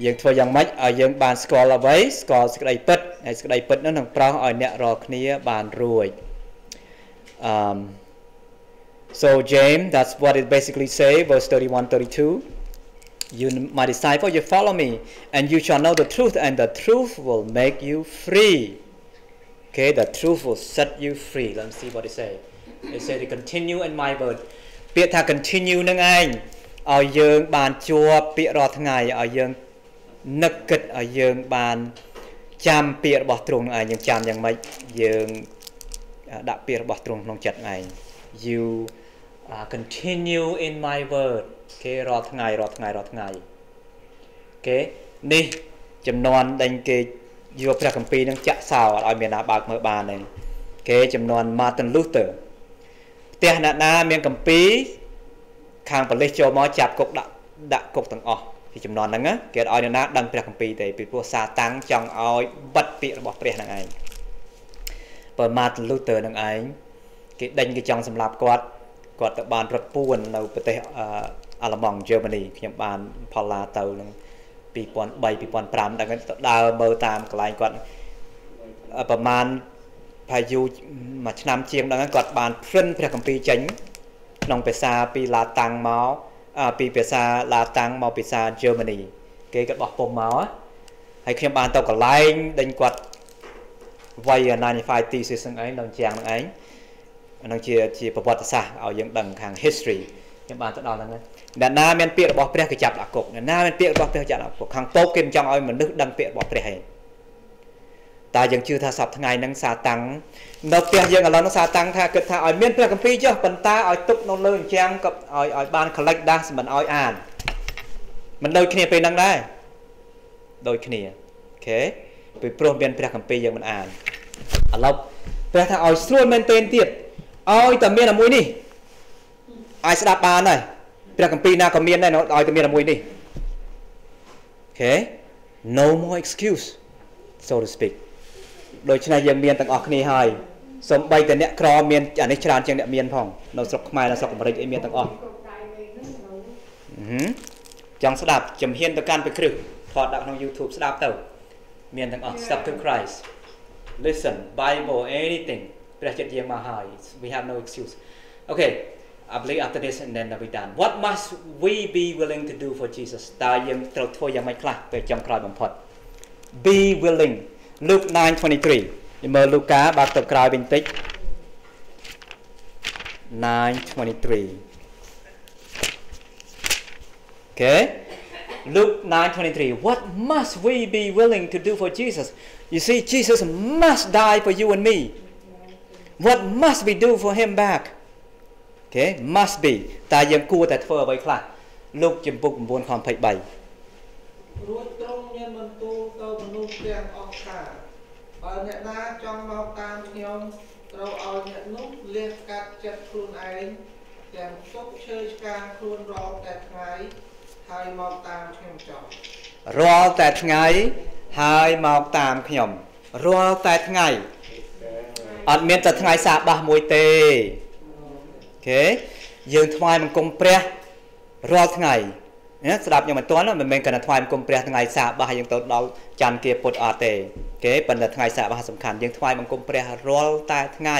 យើងធ្វើយ៉ាងម៉េចឲ្យយើងបានស្គាល់អ្វីស្គាល់សេចក្តីពិតហើយសេចក្តីពិតនោះនឹងប្រោសឲ្យអ្នករាល់គ្នាបានរួច um so James that's what it basically say verse 31 32 you my disciple you follow me and you shall know the truth and the truth will make you free okay the truth will set you free let me see what it say it say to continue in my word ពាក្យថា continue នឹងឯងឲ្យយើងបានជាប់ពាក្យរាល់ថ្ងៃឲ្យយើងនឹកគិតឲ្យយើងបានចាំពាក្យរបស់ទ្រង់នឹងឯងយើងចាំយ៉ាងម៉េចយើងដាក់ពាក្យរបស់ទ្រង់ក្នុងចិត្តឯង you uh, continue in my word គេរាល់ថ្ងៃរាល់ថ្ងៃរាល់ថ្ងៃគេនេះចំនួនដែលគេយកព្រះគម្ពីរនឹងចាក់សោអត់ឲ្យមានណាបើកមើលបានទេគេចំនួន Martin Luther ផ្ទះអ្នកណាមានគម្ពីរខាងប៉ូលីសចូលមកចាប់គុកដាក់ដាក់គុកទាំងអស់ពីចំនួនហ្នឹងណាគេអត់ឲ្យអ្នកណាដឹងព្រះគម្ពីរទេពីព្រោះសាតាំងចង់ឲ្យបិទពាក្យរបស់ព្រះហ្នឹងឯងបើ Martin Luther ហ្នឹងឯងគេដេញគេចង់សម្លាប់គាត់គាត់ទៅបានរត់ពួននៅប្រទេស អាល្លឺម៉ង់ Germany ខ្ញុំបានផល្លាទៅនឹង2003 2005ដល់ទៅដើរមើលតាមកន្លែងគាត់ប្រហែលផាយុមួយឆ្នាំជាងដល់គាត់បានព្រិនព្រះគម្ពីរចេញក្នុងភាសាពីឡាតាំងមកពីភាសាឡាតាំងមកភាសា Germany គេក៏បោះពុំមកហើយខ្ញុំបានទៅកន្លែងដេញគាត់វ័យ95 thesis ហ្នឹងឯងដល់ជាងហ្នឹងឯងហ្នឹងជាជាប្រវត្តិសាស្ត្រឲ្យយើងដឹងខាង history ខ្ញុំបានទៅដល់ហ្នឹង អ្នកណាមានពាក្យរបស់ព្រះគេចាប់ដាក់គុកអ្នកណាមានពាក្យរបស់ព្រះចាប់ដាក់គុកខាងពោកគេមិនចង់ឲ្យមនុស្សដឹងពាក្យរបស់ព្រះឯងតែយើងជឿថាសប្តាហ៍ថ្ងៃហ្នឹងសាតាំងនៅផ្ទះយើងឥឡូវហ្នឹងសាតាំងថាគិតថាឲ្យមានព្រះគម្ពីរចុះប៉ុន្តែឲ្យទុកនៅលើអញ្ចឹងក៏ឲ្យឲ្យបាន collect ដាស់មិនឲ្យអានមិនដូចគ្នាពេលហ្នឹងដែរដូចគ្នាអូខេពីព្រោះមានព្រះគម្ពីរយើងមិនអានឥឡូវព្រះថាឲ្យស្រួលមែនទែនទៀតឲ្យតែមានតែមួយនេះអាចស្ដាប់បានហើយ ព្រះគម្ពីរណាក៏មានដែរឲ្យតែមានតែមួយនេះអូខេ no more excuse so to speak ដូច្នេះយើងមានទាំងអស់គ្នាហើយសំបីតែអ្នកក្រមានអានេះច្រើនជាងអ្នកមានផងនៅស្រុកខ្មែរនៅស្រុកអាមេរិកអីមានទាំងអស់ចង់ស្ដាប់ជំហានទៅកាន់ព្រះគ្រីស្ទថតដាក់ក្នុង YouTube ស្ដាប់ទៅមានទាំងអស់ Step to Christ listen Bible anything ព្រះចិត្តយើងមកហើយ we have no excuse okay I believe after this and then we done what must we be willing to do for Jesus តើយើងត្រូវធ្វើយ៉ាងម៉េចខ្លះពេលចុងក្រោយបំផុត be willing Luke 9:23យើងមើលលូកាបើកទៅក្រោយវិញតិច9:23 Okay Luke 9:23 What must we be willing to do for Jesus You see Jesus must die for you and me What must we do for him back Okay must be តើយើងគួរតែធ្វើអ្វីខ្លះលោកចំពុក9ខ23រួចទ្រង់មានបន្ទូលទៅមនុស្សទាំងអស់ថាបើអ្នកណាចង់មកតាមខ្ញុំត្រូវឲ្យអ្នកនោះលះកាត់ចិត្តខ្លួនឯងទាំងទុកឈើឆ្កាងខ្លួនរាល់តែថ្ងៃហើយមកតាមខ្ញុំចុះរាល់តែថ្ងៃហើយមកតាមខ្ញុំរាល់តែថ្ងៃអត់មានតែថ្ងៃសាបាសមួយទេអូ ខេយើងថ្វាយបង្គំព្រះរាល់ថ្ងៃណាស្ដាប់ខ្ញុំមិនទាន់មិនមែនគ្រាន់តែថ្វាយបង្គំព្រះថ្ងៃសាបាសយើងទៅដល់ច័ន្ទគាពុទ្ធអត់ទេគេប៉ុន្តែថ្ងៃសាបាសសំខាន់យើងថ្វាយបង្គំព្រះរាល់តែថ្ងៃ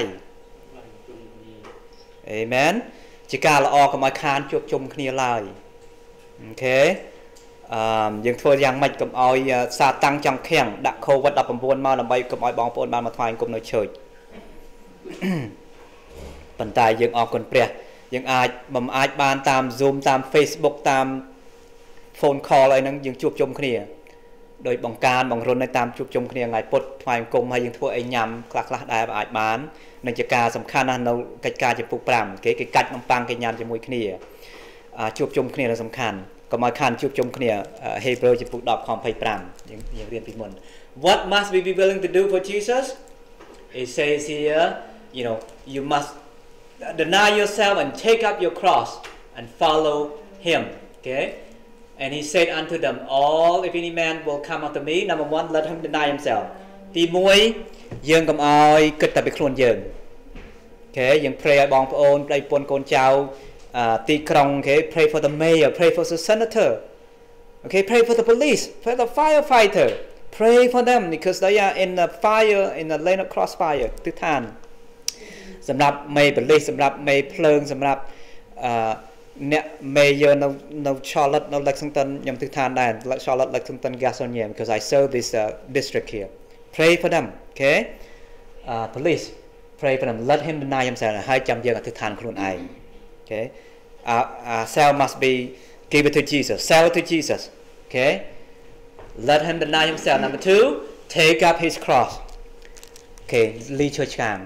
អេមែនជាការល្អកុំឲ្យខានជួបជុំគ្នាឡើយអូខេអឺយើងធ្វើយ៉ាងម៉េចកុំឲ្យសាតាំងចង់ខាំងដាក់ COVID-19 មកដើម្បីកុំឲ្យបងប្អូនបានមកថ្វាយបង្គំនៅជើច ប៉ុន្តែយើងអរគុណព្រះយើងអាចមិនអាចបានតាម Zoom តាម Facebook តាម phone call អីហ្នឹងយើងជួបជុំគ្នាដោយបង្ការបង្រុននៅតាមជួបជុំគ្នាថ្ងៃពុទ្ធថ្វាយបង្គំហើយយើងធ្វើអីញ៉ាំខ្លះខ្លះដែលអាចបាននឹងជាការសំខាន់ណាស់នៅកិច្ចការចំពុក5គេគេកាច់នំប៉័ងគេញ៉ាំជាមួយគ្នាជួបជុំគ្នានឹងសំខាន់កុំឲ្យខានជួបជុំគ្នា Hebrew ចំពុក10ខ25យើងយើងរៀនពីមុន What must we be willing to do for Jesus It says here you know you must deny yourself and take up your cross and follow him okay And he said unto them, All, if any man will come unto me, number one, let him deny himself. ទី1យើងកុំឲ្យគិតតែពីខ្លួនយើងអូខេយើង pray ឲ្យបងប្អូនប្តីប្រពន្ធកូនចៅអឺទីក្រុងអូខេ pray for the mayor pray for the senator okay pray for the police for the firefighter pray for them because they are in the fire in the lane of crossfire ទិដ្ឋាន សម្រាប់មេបលិសសម្រាប់មេភ្លើងសម្រាប់អឺអ្នក mayor នៅនៅ Charlotte នៅ Lexington ខ្ញុំទិដ្ឋានដែរ Charlotte Lexington Gasonia because I serve this uh, district here pray for them okay uh, police pray for them let him deny himself ហើយចាំយើងអធិដ្ឋានខ្លួនឯង okay our, our cell must be give it to Jesus sell it to Jesus okay let him deny himself number 2 take up his cross okay លីឈើឆ្កាង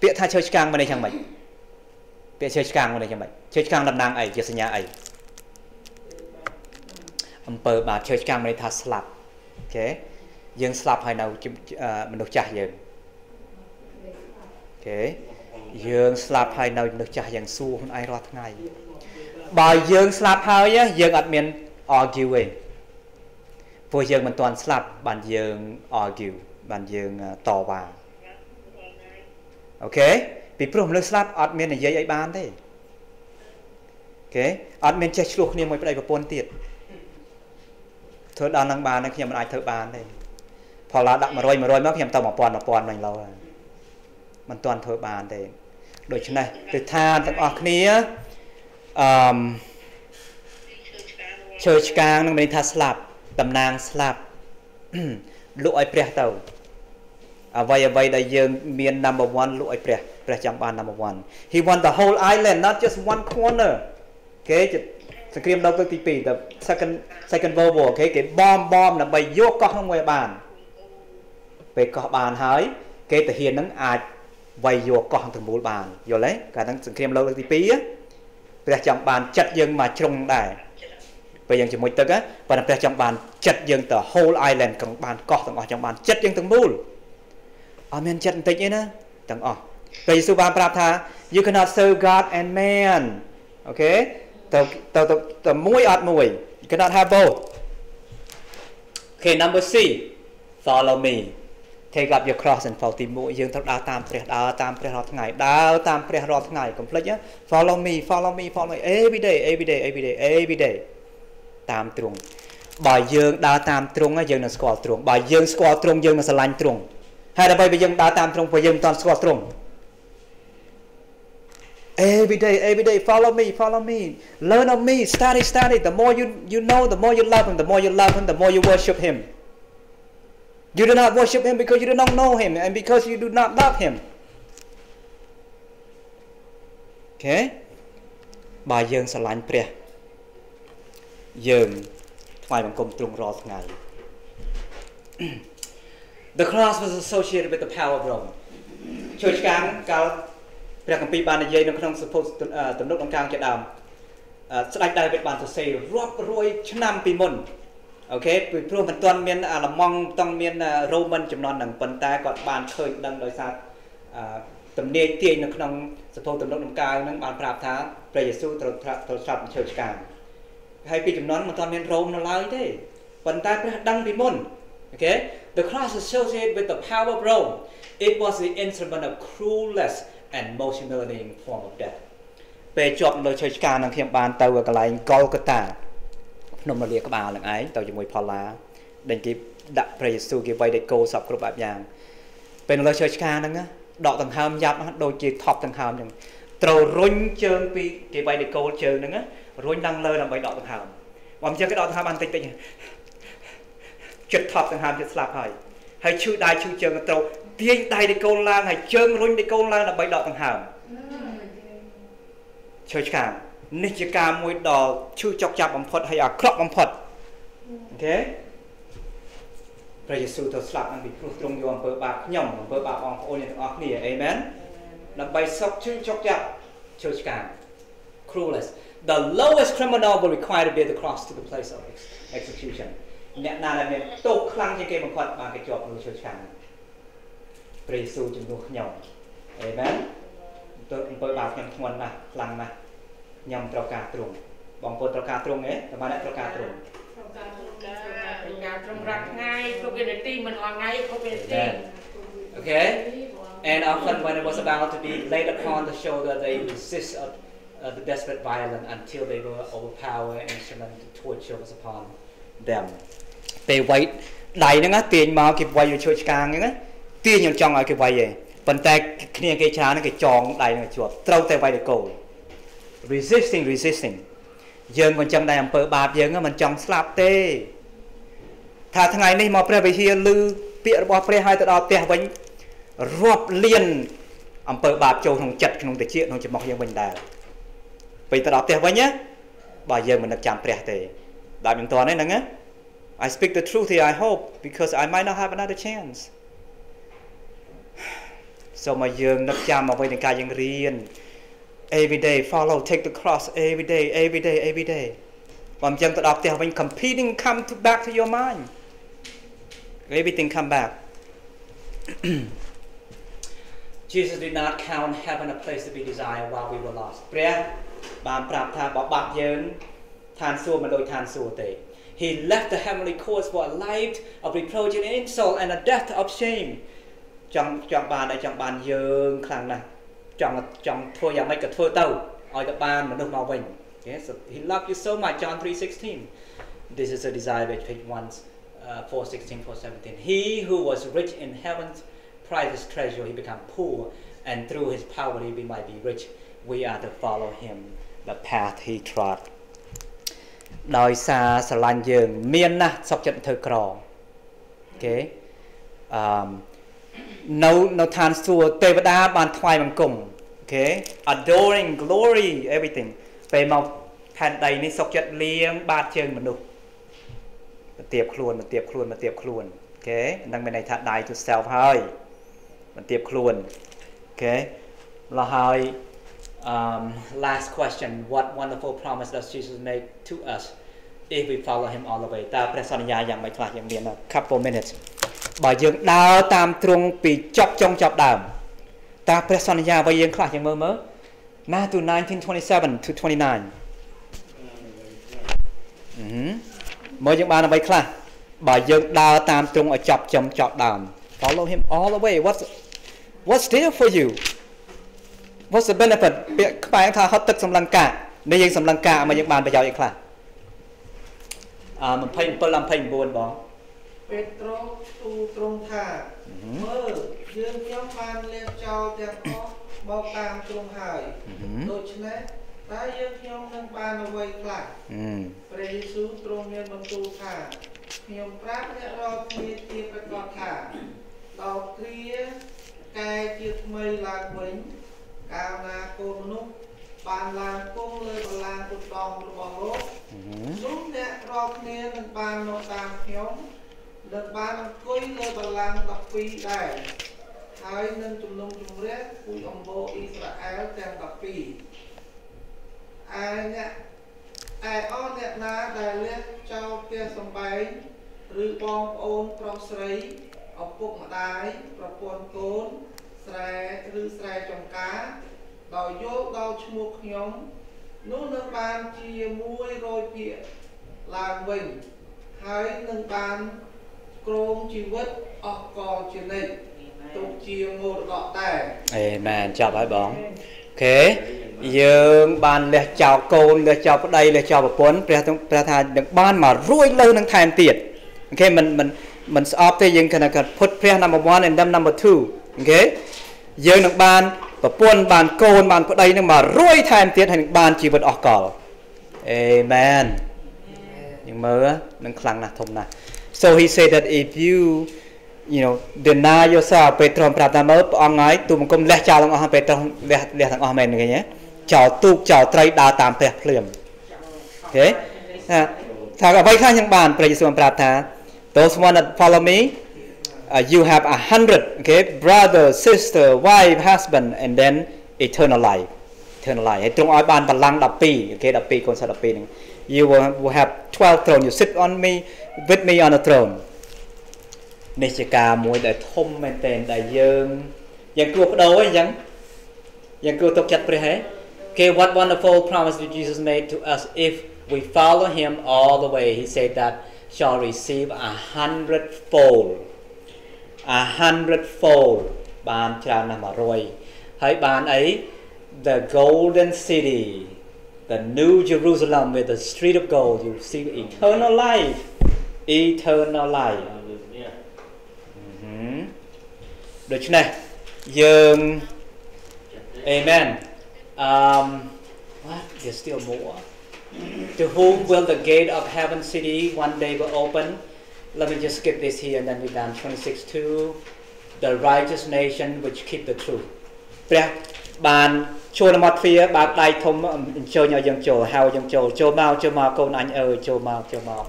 ពាក្យថាឈើឆ្កាងមកនេះយ៉ាងម៉េចពាក្យឈើឆ្កាងមកនេះយ៉ាងម៉េចឈើឆ្កាងតំណាងអីជាសញ្ញាអីអំពើបាបឈើឆ្កាងមកនេះថាស្លាប់អូខេយើងស្លាប់ហើយនៅមនុស្សចាស់យើងអូខេយើងស្លាប់ហើយនៅមនុស្សចាស់យ៉ាងសួរខ្លួនឯងរាល់ថ្ងៃបើយើងស្លាប់ហើយយើងអត់មាន argue ទេព្រោះយើងមិនទាន់ស្លាប់បានយើង argue បានយើងតវ៉ា អូខេពីព្រោះមនុស្សស្លាប់អត់មាននិយាយអីបានទេអូខេអត់មានចេះឆ្លោះគ្នាមួយប្តីប្រពន្ធទៀតធ្វើដល់នឹងបានខ្ញុំមិនអាចធ្វើបានទេផលឡាដាក់100 100មកខ្ញុំទៅ1000 1000វិញលោមិនទាន់ធ្វើបានទេដូច្នេះទិដ្ឋានទាំងអស់គ្នាអឺឈើឆ្កាងនឹងមានថាស្លាប់តំណាងស្លាប់លក់ឲ្យព្រះទៅ អ្វីអ្វីដែលយើងមាន number 1លក់ឲ្យព្រះព្រះចង់បាន number 1 he want the whole island not just one corner គេសង្គ្រាមលោកលើកទី2 the second second world war គេគេបំបំដើម្បីយកកោះនោះមួយបានពេលកោះបានហើយ គេទាហាននឹងអាចវាយយកកោះទាំងមូលបានយល់ទេកាលហ្នឹងសង្គ្រាមលោកលើកទី2ព្រះចង់បានចិត្តយើងមកជ្រុងដែរពេលយើងជាមួយទឹកប៉ុន្តែព្រះចង់បានចិត្តយើងទៅ whole island កង់បានកោះទាំងអស់ចង់បានចិត្តយើងទាំងមូល អត់មានចិត្តបន្តិចទេណាទាំងអស់ព្រះយេស៊ូវបានប្រាប់ថា you cannot serve God and man អូខេទៅទៅទៅមួយអត់មួយ you cannot have both okay number C follow me take up your cross and follow ទី1យើងត្រូវដើរតាមព្រះដើរតាមព្រះរាល់ថ្ងៃដើរតាមព្រះរាល់ថ្ងៃកុំភ្លេច follow me follow me follow me every day every day every day every day តាមទ្រង់បើយើងដើរតាមទ្រង់យើងនឹងស្គាល់ទ្រង់បើយើងស្គាល់ទ្រង់យើងនឹងស្រឡាញ់ទ្រង់ ហើយដើម្បីបើយើងដើរតាមទ្រង់ព្រោះយើងមិនទាន់ស្គាល់ទ្រង់ Every day, every day, follow me, follow me. Learn of me, study, study. The more you, you know, the more you love him. The more you love him, the more you worship him. You do not worship him because you do not know him and because you do not love him. Okay? បើយើងស្រឡាញ់ព្រះយើងថ្វាយបង្គំទ្រង់រាល់ថ្ងៃ The cross was associated with the power of Rome ជួយឆ្កាងកាលព្រះគម្ពីរបាននិយាយនៅក្នុងសពុទ្ធទំនុកដង្កើងជាដើមស្ដេចដាវីតបានសរសេររាប់រយឆ្នាំពីមុនអូខេពីព្រោះមិនទាន់មានអាឡម៉ង់មិនទាន់មានរ៉ូមិនចំនួនហ្នឹងប៉ុន្តែគាត់បានឃើញដឹងដោយសារទំនាយទាយនៅក្នុងសភៅទំនុកដំកើងហ្នឹងបានប្រាប់ថាព្រះយេស៊ូវត្រូវត្រូវស្លាប់ឈើឆ្កាងហើយពីចំនួនមិនទាន់មានរ៉ូមនៅឡើយទេប៉ុន្តែព្រះដឹងពីមុន Okay the cross associated with the power of Rome it was the instrument of cruelest and most humiliating form of death ពេលជាប់លើឈើឆ្កាងនឹងខ្ញុំបានទៅកន្លែងកុលកតាភ្នំរលាក្បាលនឹងឯងទៅជាមួយផល្លាដែលគេដាក់ព្រះយេស៊ូវគេវាយដេកគោសពគ្រប់បែបយ៉ាងពេលលើឈើឆ្កាងហ្នឹងដកដង្ហើមយ៉ាប់ដូចជាថប់ដង្ហើមអញ្ចឹងត្រូវរុញជើងពីគេវាយដេកគោជើងហ្នឹងរុញឡើងលើដើម្បីដកដង្ហើមបើមិនចឹងគេដកដង្ហើមបានតិចតិច ចិត្តថប់ដង្ហើមចិត្តស្លាប់ហើយហើយឈឺដៃឈឺជើងត្រូវទាញដៃដេកគោឡើងហើយជើងរុញដេកគោឡើងដើម្បីដកដង្ហើមឈើឆ្កាងនេះជាការមួយដ៏ឈឺចុកចាប់បំផុតហើយអាក្រក់បំផុតអូខេព្រះយេស៊ូវទៅស្លាប់នឹងពីព្រោះទ្រង់យកអំពើបាបខ្ញុំអំពើបាបបងប្អូនទាំងអស់គ្នាអេមែនដើម្បីសុខឈឺចុកចាប់ឈើឆ្កាង cruelest the lowest criminal will require to bear the cross to the place of execution អ្នកណាដែលមានទោសខ្លាំងជាងគេបំផុតបានគេជាប់លើឈើឆ្កាងព្រះយេស៊ូវជំនួសខ្ញុំអេមែនទៅអំពើបាបខ្ញុំធ្ងន់ណាស់ខ្លាំងណាស់ខ្ញុំត្រូវការទ្រង់បងប្អូនត្រូវការទ្រង់ទេតើបានអ្នកត្រូវការទ្រង់ត្រូវការទ្រង់ការត្រង់រាល់ថ្ងៃគ្រប់វិនាទីមិនអស់ថ្ងៃគ្រប់វិនាទី Amen. Okay? And often when it was about to be laid upon the shoulder, they resist of uh, the desperate violence until they were overpowered and instrument to torture was upon them. ពេលវាយដៃហ្នឹងណាទាញមកគេវាយយកឈើឆ្កាងហ្នឹងណាទាញខ្ញុំចង់ឲ្យគេវាយឯងប៉ុន្តែគ្នាគេច្រើនហ្នឹងគេចងដៃហ្នឹងឲ្យជាប់ត្រូវតែវាយទៅគោល resisting resisting យើងក៏អញ្ចឹងដែរអំពើបាបយើងហ្នឹងមិនចង់ស្លាប់ទេ ថាថ្ងៃនេះមកព្រះវិហារឮពាក្យរបស់ព្រះហើយទៅដល់ផ្ទះវិញរាប់លានអំពើបាបចូលក្នុងចិត្តក្នុងតិចក្នុងច្រមុះយើងវិញដែរពេលទៅដល់ផ្ទះវិញណាបើយើងមិននឹកចាំព្រះទេដល់មិនតាន់ទេហ្នឹងណា I speak the truth here I hope because I might not have another chance សូមឲ្យយើងនឹកចាំអ្វីនៃការយើងរៀន every day follow take the cross every day every day every day បើមិនចឹងទៅដល់ផ្ទះវិញ competing come to back to your mind everything come back Jesus did not count heaven a place to be desired while we were lost ព្រះបានប្រាប់ថាបើបាត់យើងឋានសួគ៌មិនដូចឋានសួគ៌ទេ He left the heavenly course for a life of reproach and insult and a death of shame ចង់ចង់បានហើយចង់បានយើងខ្លាំងណាស់ចង់ចង់ធ្វើយ៉ាងម៉េចក៏ធ្វើទៅឲ្យទៅបានមនុស្សមកវិញ Okay so he loved you so much John 3:16 This is a desire which page 1 uh, 4:16 4:17 He who was rich in heaven's priceless treasure he became poor and through his poverty we might be rich we are to follow him the path he trod ដោយសារស្រឡាញ់យើង មានណាស់សុខចិត្តធ្វើក្រអូខេអឺនៅនៅឋានសួគ៌ទេវតាបានថ្វាយបង្គំ okay adoring glory everything ពេលមកផែនដីនេះសុខចិត្តលាងបាតជើងមនុស្សមកទាបខ្លួនមកទាបខ្លួនមកទាបខ្លួន okay នឹងមានន័យថា die to self ហើយមកទាបខ្លួន okay ម្ល៉េះហើយ um, last question what wonderful promise does Jesus make to us if we follow him all the way តើព្រះសន្យាយ៉ាងម៉េចខ្លះយើងមាន couple minutes បើយើងដើរតាមទ្រង់ពីចប់ចុងចប់ដើមតើព្រះសន្យាអ្វីយើងខ្លះយើងមើលមើល Matthew 19:27 to 29អឺមើលយើងបានអ្វីខ្លះបើយើងដើរតាមទ្រង់ឲ្យចប់ចុងចប់ដើម follow him all the way what's what's there for you what's the benefit ពាក្យខ្មែរថាហត់ទឹកសម្លឹងកានេះយើងសម្លឹងកាមកយើងបានប្រយោជន៍អីខ្លះអឺ27 29បងពេត្រុសទូលទ្រង់ថាមើលយើងខ្ញុំបានលះចោលទាំងអស់មកតាមទ្រង់ហើយដូច្នេះតើយើងខ្ញុំនឹងបានអ្វីខ្លះអឺព្រះយេស៊ូវទ្រង់មានបន្ទូលថាខ្ញុំប្រាប់អ្នករាល់គ្នាជាប្រកាសថាដល់គ្រាកែជាថ្មីឡើងវិញ កាលណាកូនមនុស្សបានឡើងគង់លើបល្ល័ង្កពុទ្ធអង្គរបស់លោកនោះអ្នករាល់គ្នានឹងបានមកតាមខ្ញុំនឹងបានអង្គុយលើបល្ល័ង្ក12ដែរហើយនឹងជំនុំជម្រះពូជអម្បូរអ៊ីស្រាអែលទាំង12ឯអ្នកឯអស់អ្នកណាដែលលះចោលផ្ទះសំបែងឬបងប្អូនប្រុសស្រីឪពុកម្ដាយប្រពន្ធកូន ស្រែឬស្រែចម្ការដោយយកដល់ឈ្មោះខ្ញុំនោះនឹងបានជាមួយ100ភាគឡើងវិញហើយនឹងបានគ្រងជីវិតអស់កលជានិច្ចទុកជាមរតកដែរអេមែនចាប់ហើយបងអូខេយើងបានលះចោលកូនលះចោលប្តីលះចោលប្រពន្ធព្រះទ្រង់ព្រះថានឹងបានមករួយលើនឹងថែមទៀត okay មិនមិនមិនស្អប់ទេយើងគណៈគាត់ពុតព្រះ number 1 and then number 2 okay យើងនឹងបានប្រពន្ធបានកូនបានប្តីនឹងមករួយថែមទៀតហើយនឹងបានជីវិតអស់កល្ប amen យើងមើលនឹងខ្លាំងណាស់ធំណាស់ so he said that if you you know deny yourself ព្រះទ្រង់ប្រាប់ថាមើលព្រះអង្គហើយទូបង្គំលះចោលទាំងអស់ព្រះទ្រង់លះលះទាំងអស់មែនឃើញទេចោលទូកចោលត្រីដើរតាមព្រះភ្លាមអូខេថាថាអ្វីខ្លះយ៉ាងបានព្រះយេស៊ូវបានប្រាប់ថា those one that follow me uh, you have a hundred okay brother sister wife husband and then eternal life eternal life ហើយទ្រង់ឲ្យបានបល្ល័ង្ក12អូខេ12កូនសិស្ស12ហ្នឹង you will, will have 12 throne you sit on me with me on the throne នេះជាការមួយដែលធំមែនទែនដែលយើងយើងគួរបដូរអីចឹងយើងគួរទុកចិត្តព្រះហេ Okay what wonderful promise did Jesus made to us if we follow him all the way he said that shall receive a hundredfold a hundredfold បានច្រើនណាស់100ហើយបានអី the golden city the new Jerusalem with the street of gold you see eternal life eternal life ហឹមដូច្នេះយើង amen um what there's still more to whom will the gate of heaven city one day will open let me just skip this here and then we're done 26 to the righteous nation which keep the truth ព្រះបានចូលមកទ្វារបើកដៃធំអញ្ជើញឲ្យយើងចូលហៅយើងចូលចូលមកចូលមកកូនអញអើយចូលមកចូលមក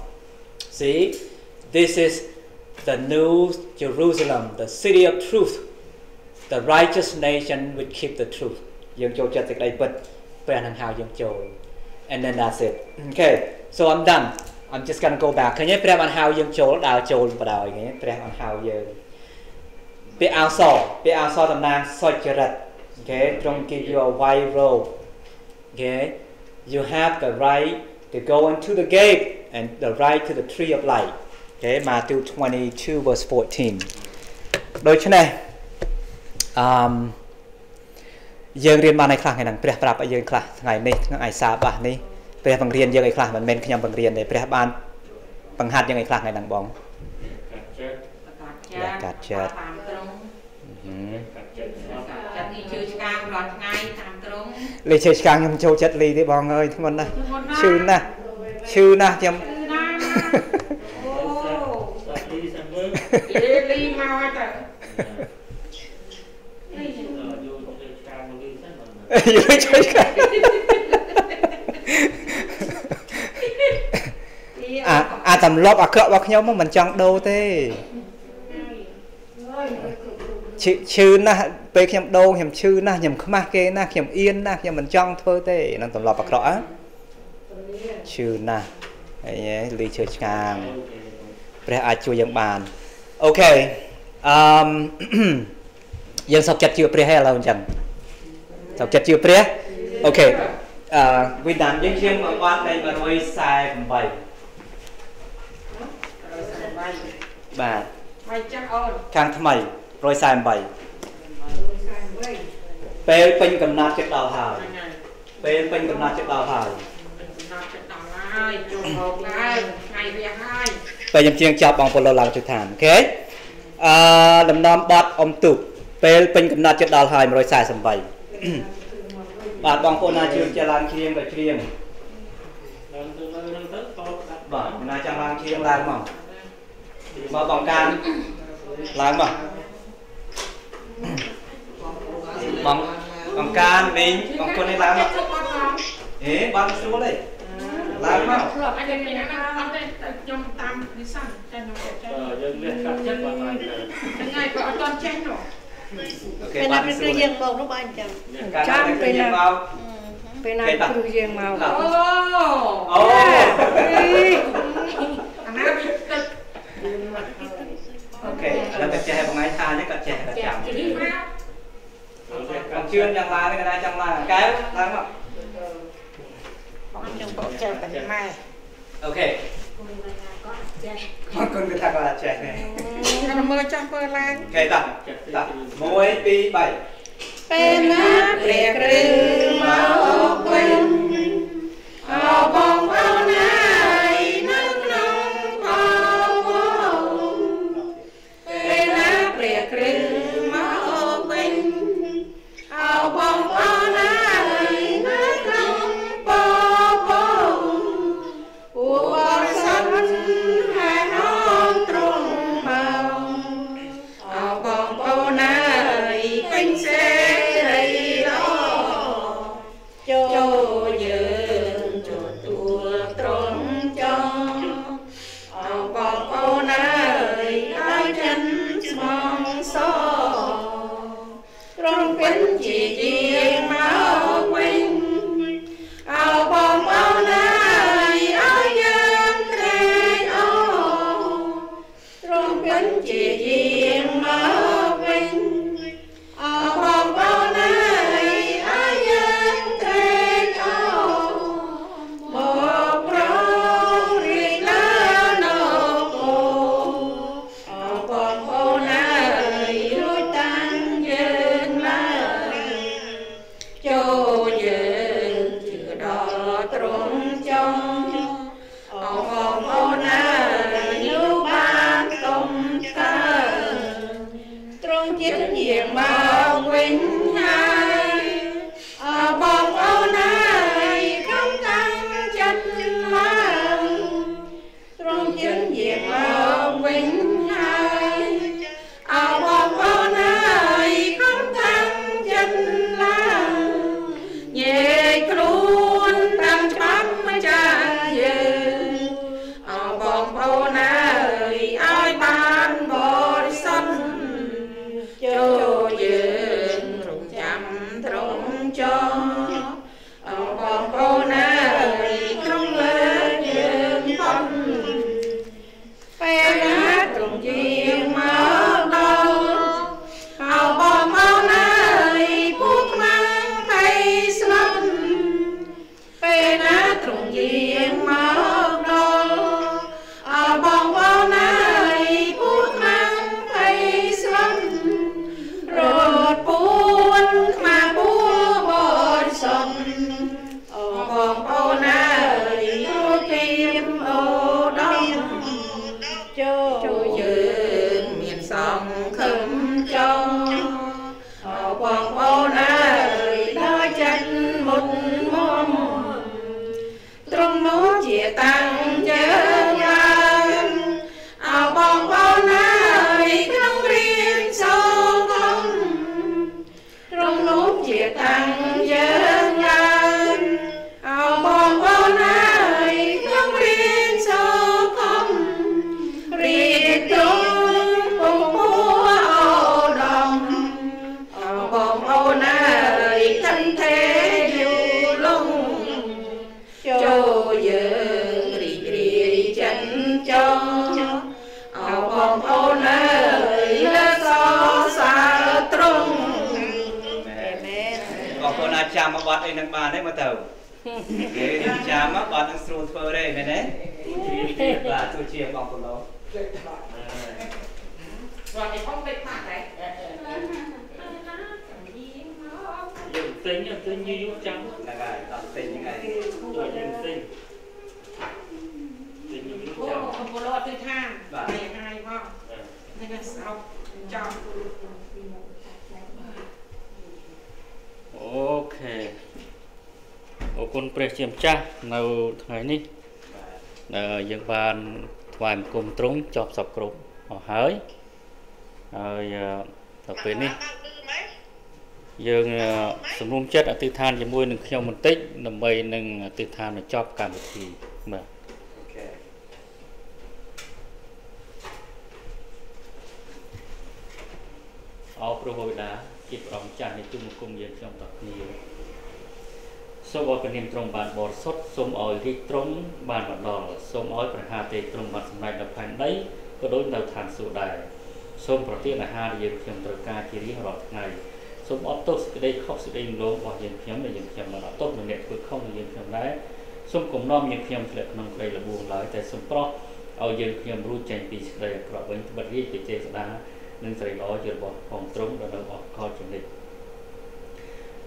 see this is the new Jerusalem the city of truth the righteous nation which keep the truth យើងចូលចិត្តសេចក្តីពិតព្រះនឹងហៅយើងចូល and then that's it okay so I'm done I'm just going to go back ឃើញទេព្រះបានហៅយើងចូលដើរចូលបដ ாய் ឃើញទេព្រះបានហៅយើងពាក្យអោសពាក្យអោសតំណាងសុចរិត okay ទ្រង់ give you a white robe okay you have the right to go into the gate and the right to the tree of life okay Matthew 22 verse 14ដូច្នេះអឺមយើងរៀនបានឲ្យខ្លះថ្ងៃហ្នឹងព្រះប្រាប់ឲ្យយើងខ្លះថ្ងៃនេះថ្ងៃសាបាសនេះ ព្រះបង្រៀនយើងឲ្យខ្លះមិនមែនខ្ញុំបង្រៀនទេព្រះបានបង្ហាត់យើងឲ្យខ្លះថ្ងៃហ្នឹងបងប្រកាសចិត្តតាមត្រង់ហឹមចិត្តនេះជឿឆ្កាងរាល់ថ្ងៃតាមត្រង់លេខឆ្កាងខ្ញុំចូលចិត្តលីទេបងអើយធ្ងន់ណាស់ឈឺណាស់ឈឺណាស់ខ្ញុំគឺណាអូលីលីមកហើយតើយល់ជួយឆ្កាង អាអាទម្លាប់អាក្រក់របស់ខ្ញុំមិនចង់ដូរទេឈឺឈឺណាស់ពេលខ្ញុំដូរខ្ញុំឈឺណាស់ខ្ញុំខ្មាស់គេណាស់ខ្ញុំអៀនណាស់ខ្ញុំមិនចង់ធ្វើទេនឹងទម្លាប់អាក្រក់អើឈឺណាស់ហើយលីឈើឆ្កាងព្រះអាចជួយយើងបានអូខេអឺមយើងសុខចិត្តជឿព្រះហើយឥឡូវអញ្ចឹងសុខចិត្តជឿព្រះអូខេអឺវិដានយើងជាងមកបាត់នៃ148 បាទហើយចាស់អូនខាងថ្មី148ពេលពេញកំណត់ចិត្តដល់ហើយហ្នឹងហើយពេលពេញកំណត់ចិត្តដល់ហើយកំណត់ចិត្តដល់ហើយចូលមកហើយថ្ងៃវាហើយពេលខ្ញុំជាងចាប់បងប្អូនឡើងជុឋានអូខេអឺដំណំបត់អុំទូកពេលពេញកំណត់ចិត្តដល់ហើយ148បាទបងប្អូនណាជឿជាឡើងជ្រៀងក៏ជ្រៀងបាទណាចង់ឡើងជ្រៀងឡើងមក មកបងកានឡើងមកបងបងកានមីងបងគុណនេះឡើងមកជប់មកផងហេបានស្រួលទេឡើងមកធ្លាប់អីមានណាអត់ទេខ្ញុំតាមវិសាស្ត្រតែខ្ញុំចេះចេះយើងលះកាត់ចិត្តបាត់ហើយទៅហ្នឹងហើយក៏អត់ទាន់ចេះនោះអូខេពេលបាណានពេលស្រួគឺលយើងមកនោះបានអញ្ចឹងកានតែពេលយើងមកពេលណាគេតាគ្រូយើងមកឡាអូអូអាណាវាទឹក អូខេឥឡូវតែចេះឲ្យបងឯងថានេះក៏ចេះក៏ចាចាំជិះមកបងជឿនយ៉ាងឡានេះក៏ដែរចង់ឡាកែវឡើងមកបងខ្ញុំក៏ចេះតែម៉ែអូខេអរគុណគឺថាក៏ចេះដែរខ្ញុំមើលចាស់មើលឡើងអូខេតាតា1 2 3ពេលណាព្រះគ្រូមកវិញអោបងប្អូនហើ អោ ង់ ទិញទិញយូរយូរចាំហ្នឹងហើយដល់ទិញហ្នឹងហើយចូលយើងទិញទិញយូរយូរអូចាំកំពុងរត់ទៅថានេះហើយមកនេះក៏ស្រោបចំអូខេអរគុណព្រះជាម្ចាស់នៅថ្ងៃនេះដែលយើងបានថ្វាយបង្គំទ្រង់ចប់សពគ្រប់អស់ហើយហើយអឺដល់ពេលនេះ យើងអឺសម្រុំចិត្តអធិដ្ឋានជាមួយនឹងខ្ញុំបន្តិចដើម្បីនឹងអធិដ្ឋានបញ្ចប់កម្មវិធីបាទអូខេអោព្រះវរបិតាជាព្រះអង្គចាស់នៃទុំគុំយើងខ្ញុំតគ្នាសូមឲ្យព្រះនាមទ្រង់បានបរិសុទ្ធសូមឲ្យរីកទ្រង់បានមកដល់សូមឲ្យព្រះហាទេទ្រង់បានសម្រេចនៅផែនដីក៏ដូចនៅឋានសួគ៌ដែរសូមប្រទានអាហារដែលយើងខ្ញុំត្រូវការជារៀងរាល់ថ្ងៃ សូមអត់ទោសសេចក្តីខុសសេចក្តីរំលងរបស់យើងខ្ញុំដែលយើងខ្ញុំបានអត់ទោសនឹងអ្នកធ្វើខុសនឹងយើងខ្ញុំដែរសូមគំនុំយើងខ្ញុំធ្លាក់ក្នុងក្តីលបួងឡើយតែសូមប្រោះឲ្យយើងខ្ញុំរួចចេញពីសេចក្តីអាក្រក់វិញត្បិតរាជវិជ័យស្ដានិងសេរីល្អជារបស់ផងទ្រង់ដល់នៅអកលចំណិត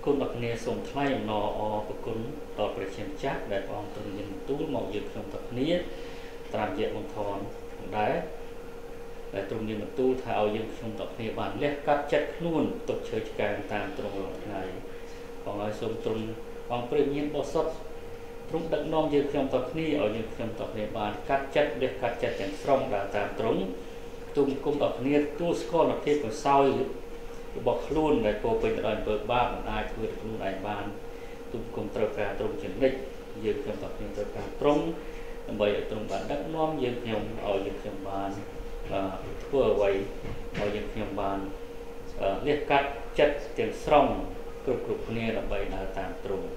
គុណដល់គ្នាសូមថ្លែងអំណរអរប្រគុណដល់ព្រះជាម្ចាស់ដែលព្រះអង្គទ្រង់មានបន្ទូលមកយើងខ្ញុំទាំងគ្នាតាមរយៈមន្តធម៌ផងដែរ ដែលទ្រង់មានបន្ទូលថាឲ្យយើងខ្ញុំទាំងគ្នាបានលះកាត់ចិត្តខ្លួនទុកឈើឆ្កាងតាមទ្រង់រាល់ថ្ងៃផងហើយសូមទ្រង់បងព្រះញាណបរិសុទ្ធទ្រង់ដឹកនាំយើងខ្ញុំទាំងគ្នាឲ្យយើងខ្ញុំទាំងគ្នាបានកាត់ចិត្តលះកាត់ចិត្តទាំងស្រុងដើរតាមទ្រង់ទុំគុំដល់គ្នាទួលស្គាល់នូវភាពកសោយរបស់ខ្លួនដែលពោពេញទៅដោយអំពើបាបមិនអាចធ្វើទៅខ្លួនឯងបានទុំគុំត្រូវការត្រង់ជានិច្ចយើងខ្ញុំដល់គ្នាត្រូវការត្រង់ដើម្បីឲ្យត្រង់បានដឹកនាំយើងខ្ញុំឲ្យយើងខ្ញុំបានអឺ ធ្វើអ្វីឲ្យយើងខ្ញុំបានអឺលះកាត់ចិត្តទាំងស្រុងគ្រប់គ្រប់គ្នាដើម្បីដើរតាមត្រង់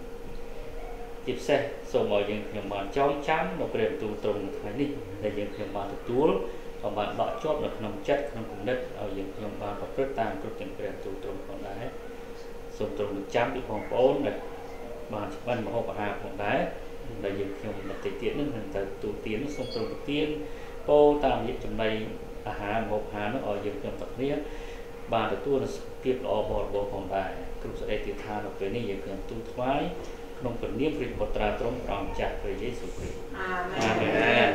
ជាពិសេសសូមឲ្យយើងខ្ញុំបានចងចាំនៅព្រះបន្ទូលត្រង់នៅថ្ងៃនេះដែលយើងខ្ញុំបានទទួលក៏បានដកជាប់នៅក្នុងចិត្តក្នុងគំនិតឲ្យយើងខ្ញុំបានប្រព្រឹត្តតាមគ្រប់ទាំងព្រះទូលទ្រង់ផងដែរសូមទ្រង់នឹងចាំពីបងប្អូនដែលបានច្បាស់មហោបអាហារផងដែរដែលយើងខ្ញុំនៅទីទៀតនឹងនឹងទៅទូទានសូមទ្រង់ប្រទានពោតាមរយៈចំណី អាហារមហោបអាហារនោះឲ្យយើងខ្ញុំទាំងគ្នាបានទទួលនូវសុខភាពល្អបរិបូរណ៍ផងដែរគ្រប់សេចក្តីទីឋាននៅពេលនេះយើងខ្ញុំទូលថ្វាយក្នុងព្រះនាមព្រះពុត្រាទ្រង់ព្រះអង្គចាស់ព្រះយេស៊ូវគ្រីស្ទអាមែអានមែន